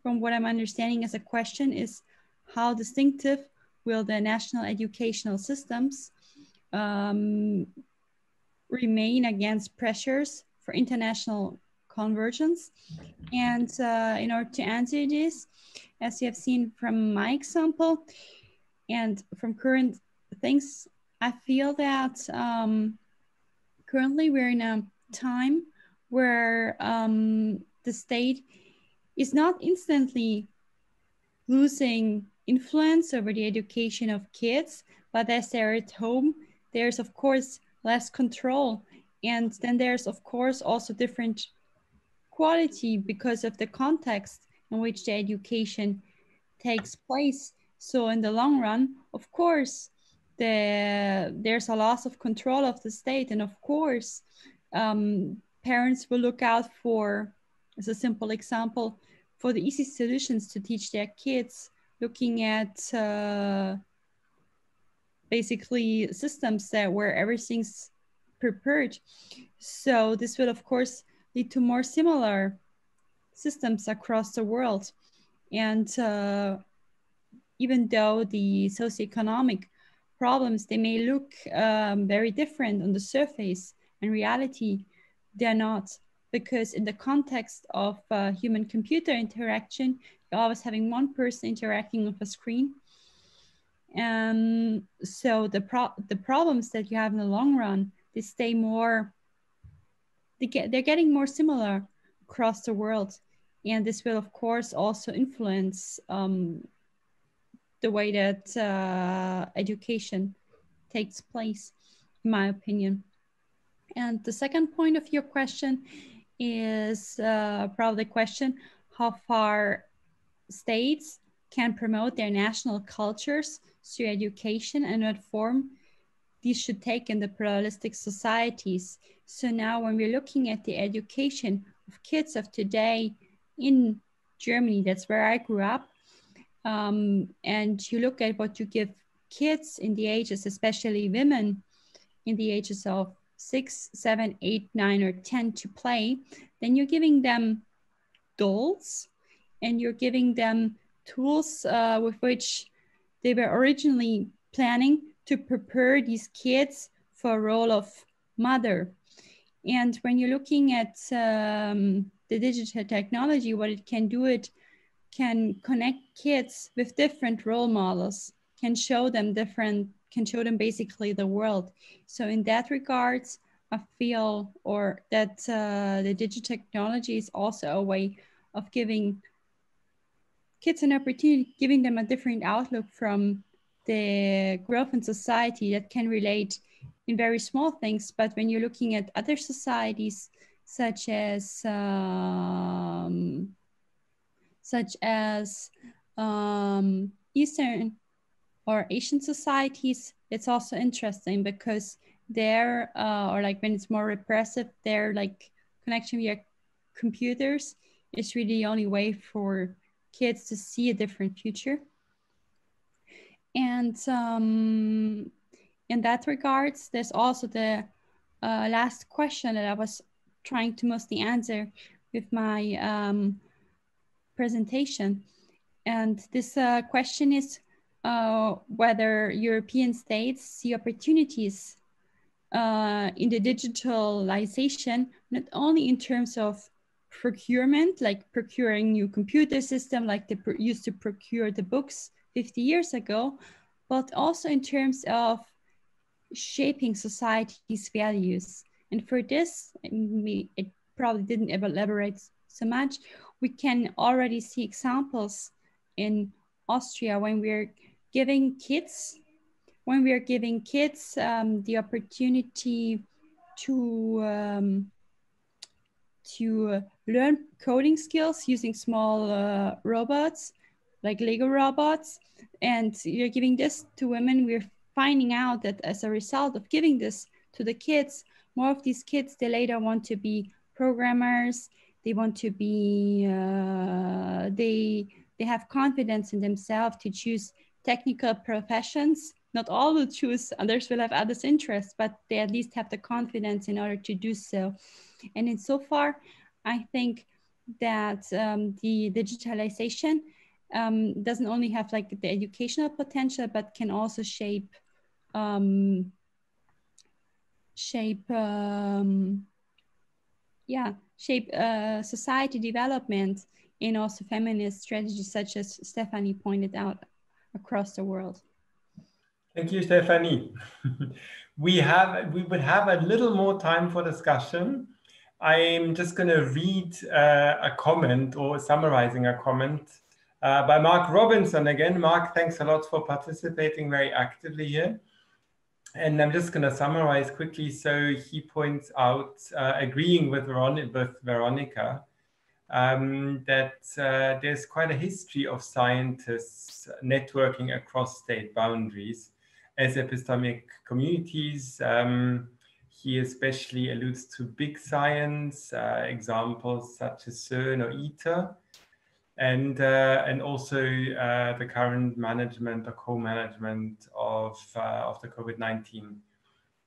from what I'm understanding as a question is how distinctive will the national educational systems um, remain against pressures for international convergence. And uh, in order to answer this, as you have seen from my example and from current things, I feel that um, currently we're in a time where um, the state is not instantly losing influence over the education of kids, but as they're at home, there's of course less control. And then there's, of course, also different quality because of the context in which the education takes place. So in the long run, of course, the, there's a loss of control of the state. And of course, um, parents will look out for, as a simple example, for the easy solutions to teach their kids, looking at uh, basically systems that where everything's prepared. So this will of course lead to more similar systems across the world. And uh, even though the socioeconomic problems, they may look um, very different on the surface, in reality, they're not. Because in the context of uh, human-computer interaction, you're always having one person interacting with a screen and so the pro the problems that you have in the long run, they stay more, they get, they're getting more similar across the world. And this will, of course, also influence um, the way that uh, education takes place, in my opinion. And the second point of your question is uh, probably the question how far states can promote their national cultures through education and what form these should take in the pluralistic societies. So now when we're looking at the education of kids of today in Germany, that's where I grew up, um, and you look at what you give kids in the ages, especially women in the ages of six, seven, eight, nine, or 10 to play, then you're giving them dolls and you're giving them tools uh, with which they were originally planning to prepare these kids for a role of mother. And when you're looking at um, the digital technology, what it can do, it can connect kids with different role models, can show them different, can show them basically the world. So in that regards, I feel or that uh, the digital technology is also a way of giving kids an opportunity, giving them a different outlook from the growth in society that can relate in very small things. But when you're looking at other societies, such as um, such as um, Eastern or Asian societies, it's also interesting because there uh, or like when it's more repressive, their like connection via computers is really the only way for kids to see a different future. And um, in that regards, there's also the uh, last question that I was trying to mostly answer with my um, presentation. And this uh, question is uh, whether European states see opportunities uh, in the digitalization, not only in terms of procurement, like procuring new computer system, like they used to procure the books 50 years ago, but also in terms of shaping society's values. And for this, it probably didn't elaborate so much. We can already see examples in Austria when we're giving kids, when we're giving kids um, the opportunity to um, to learn coding skills using small uh, robots, like Lego robots. And you're giving this to women. We're finding out that as a result of giving this to the kids, more of these kids, they later want to be programmers. They want to be, uh, they, they have confidence in themselves to choose technical professions. Not all will choose, others will have others' interests, but they at least have the confidence in order to do so. And in so far, I think that um, the digitalization um, doesn't only have like the educational potential, but can also shape um, shape um, yeah shape uh, society development and also feminist strategies such as Stefanie pointed out across the world. Thank you, Stephanie. *laughs* we have we would have a little more time for discussion. I'm just going to read uh, a comment or summarizing a comment uh, by Mark Robinson. Again, Mark, thanks a lot for participating very actively here. And I'm just going to summarize quickly. So he points out, uh, agreeing with, Veron with Veronika, um, that uh, there's quite a history of scientists networking across state boundaries as epistemic communities. Um, he especially alludes to big science, uh, examples such as CERN or ITER, and, uh, and also uh, the current management or co-management of, uh, of the COVID-19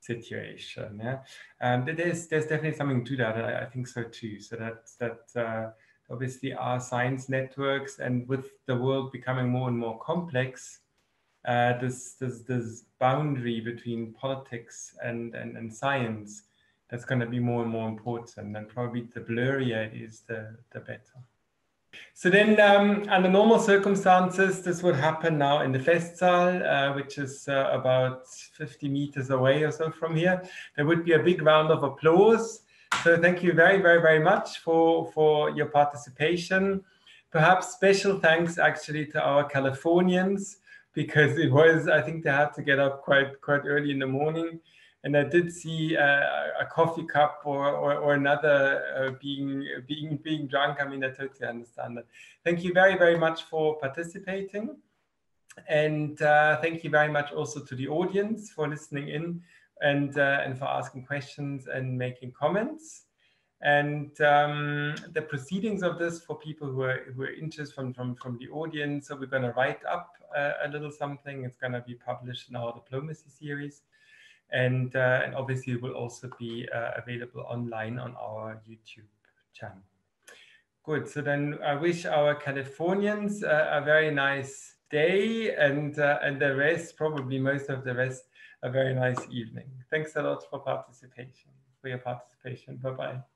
situation. Yeah, um, there's there's definitely something to that. I, I think so too. So that that uh, obviously our science networks, and with the world becoming more and more complex, uh, this, this, this boundary between politics and, and, and science that's going to be more and more important. And probably the blurrier it is, the, the better. So then, um, under normal circumstances, this would happen now in the Festsaal, uh, which is uh, about 50 meters away or so from here. There would be a big round of applause. So thank you very, very, very much for, for your participation. Perhaps special thanks actually to our Californians because it was, I think they had to get up quite quite early in the morning. And I did see a coffee cup or, or, or another uh, being, being, being drunk. I mean, I totally understand that. Thank you very, very much for participating. And uh, thank you very much also to the audience for listening in and, uh, and for asking questions and making comments. And um, the proceedings of this for people who are, who are interested from, from, from the audience. So we're going to write up uh, a little something. It's going to be published in our diplomacy series. And, uh, and obviously it will also be uh, available online on our YouTube channel. Good. So then I wish our Californians a very nice day and, uh, and the rest, probably most of the rest, a very nice evening. Thanks a lot for participation, for your participation. Bye-bye.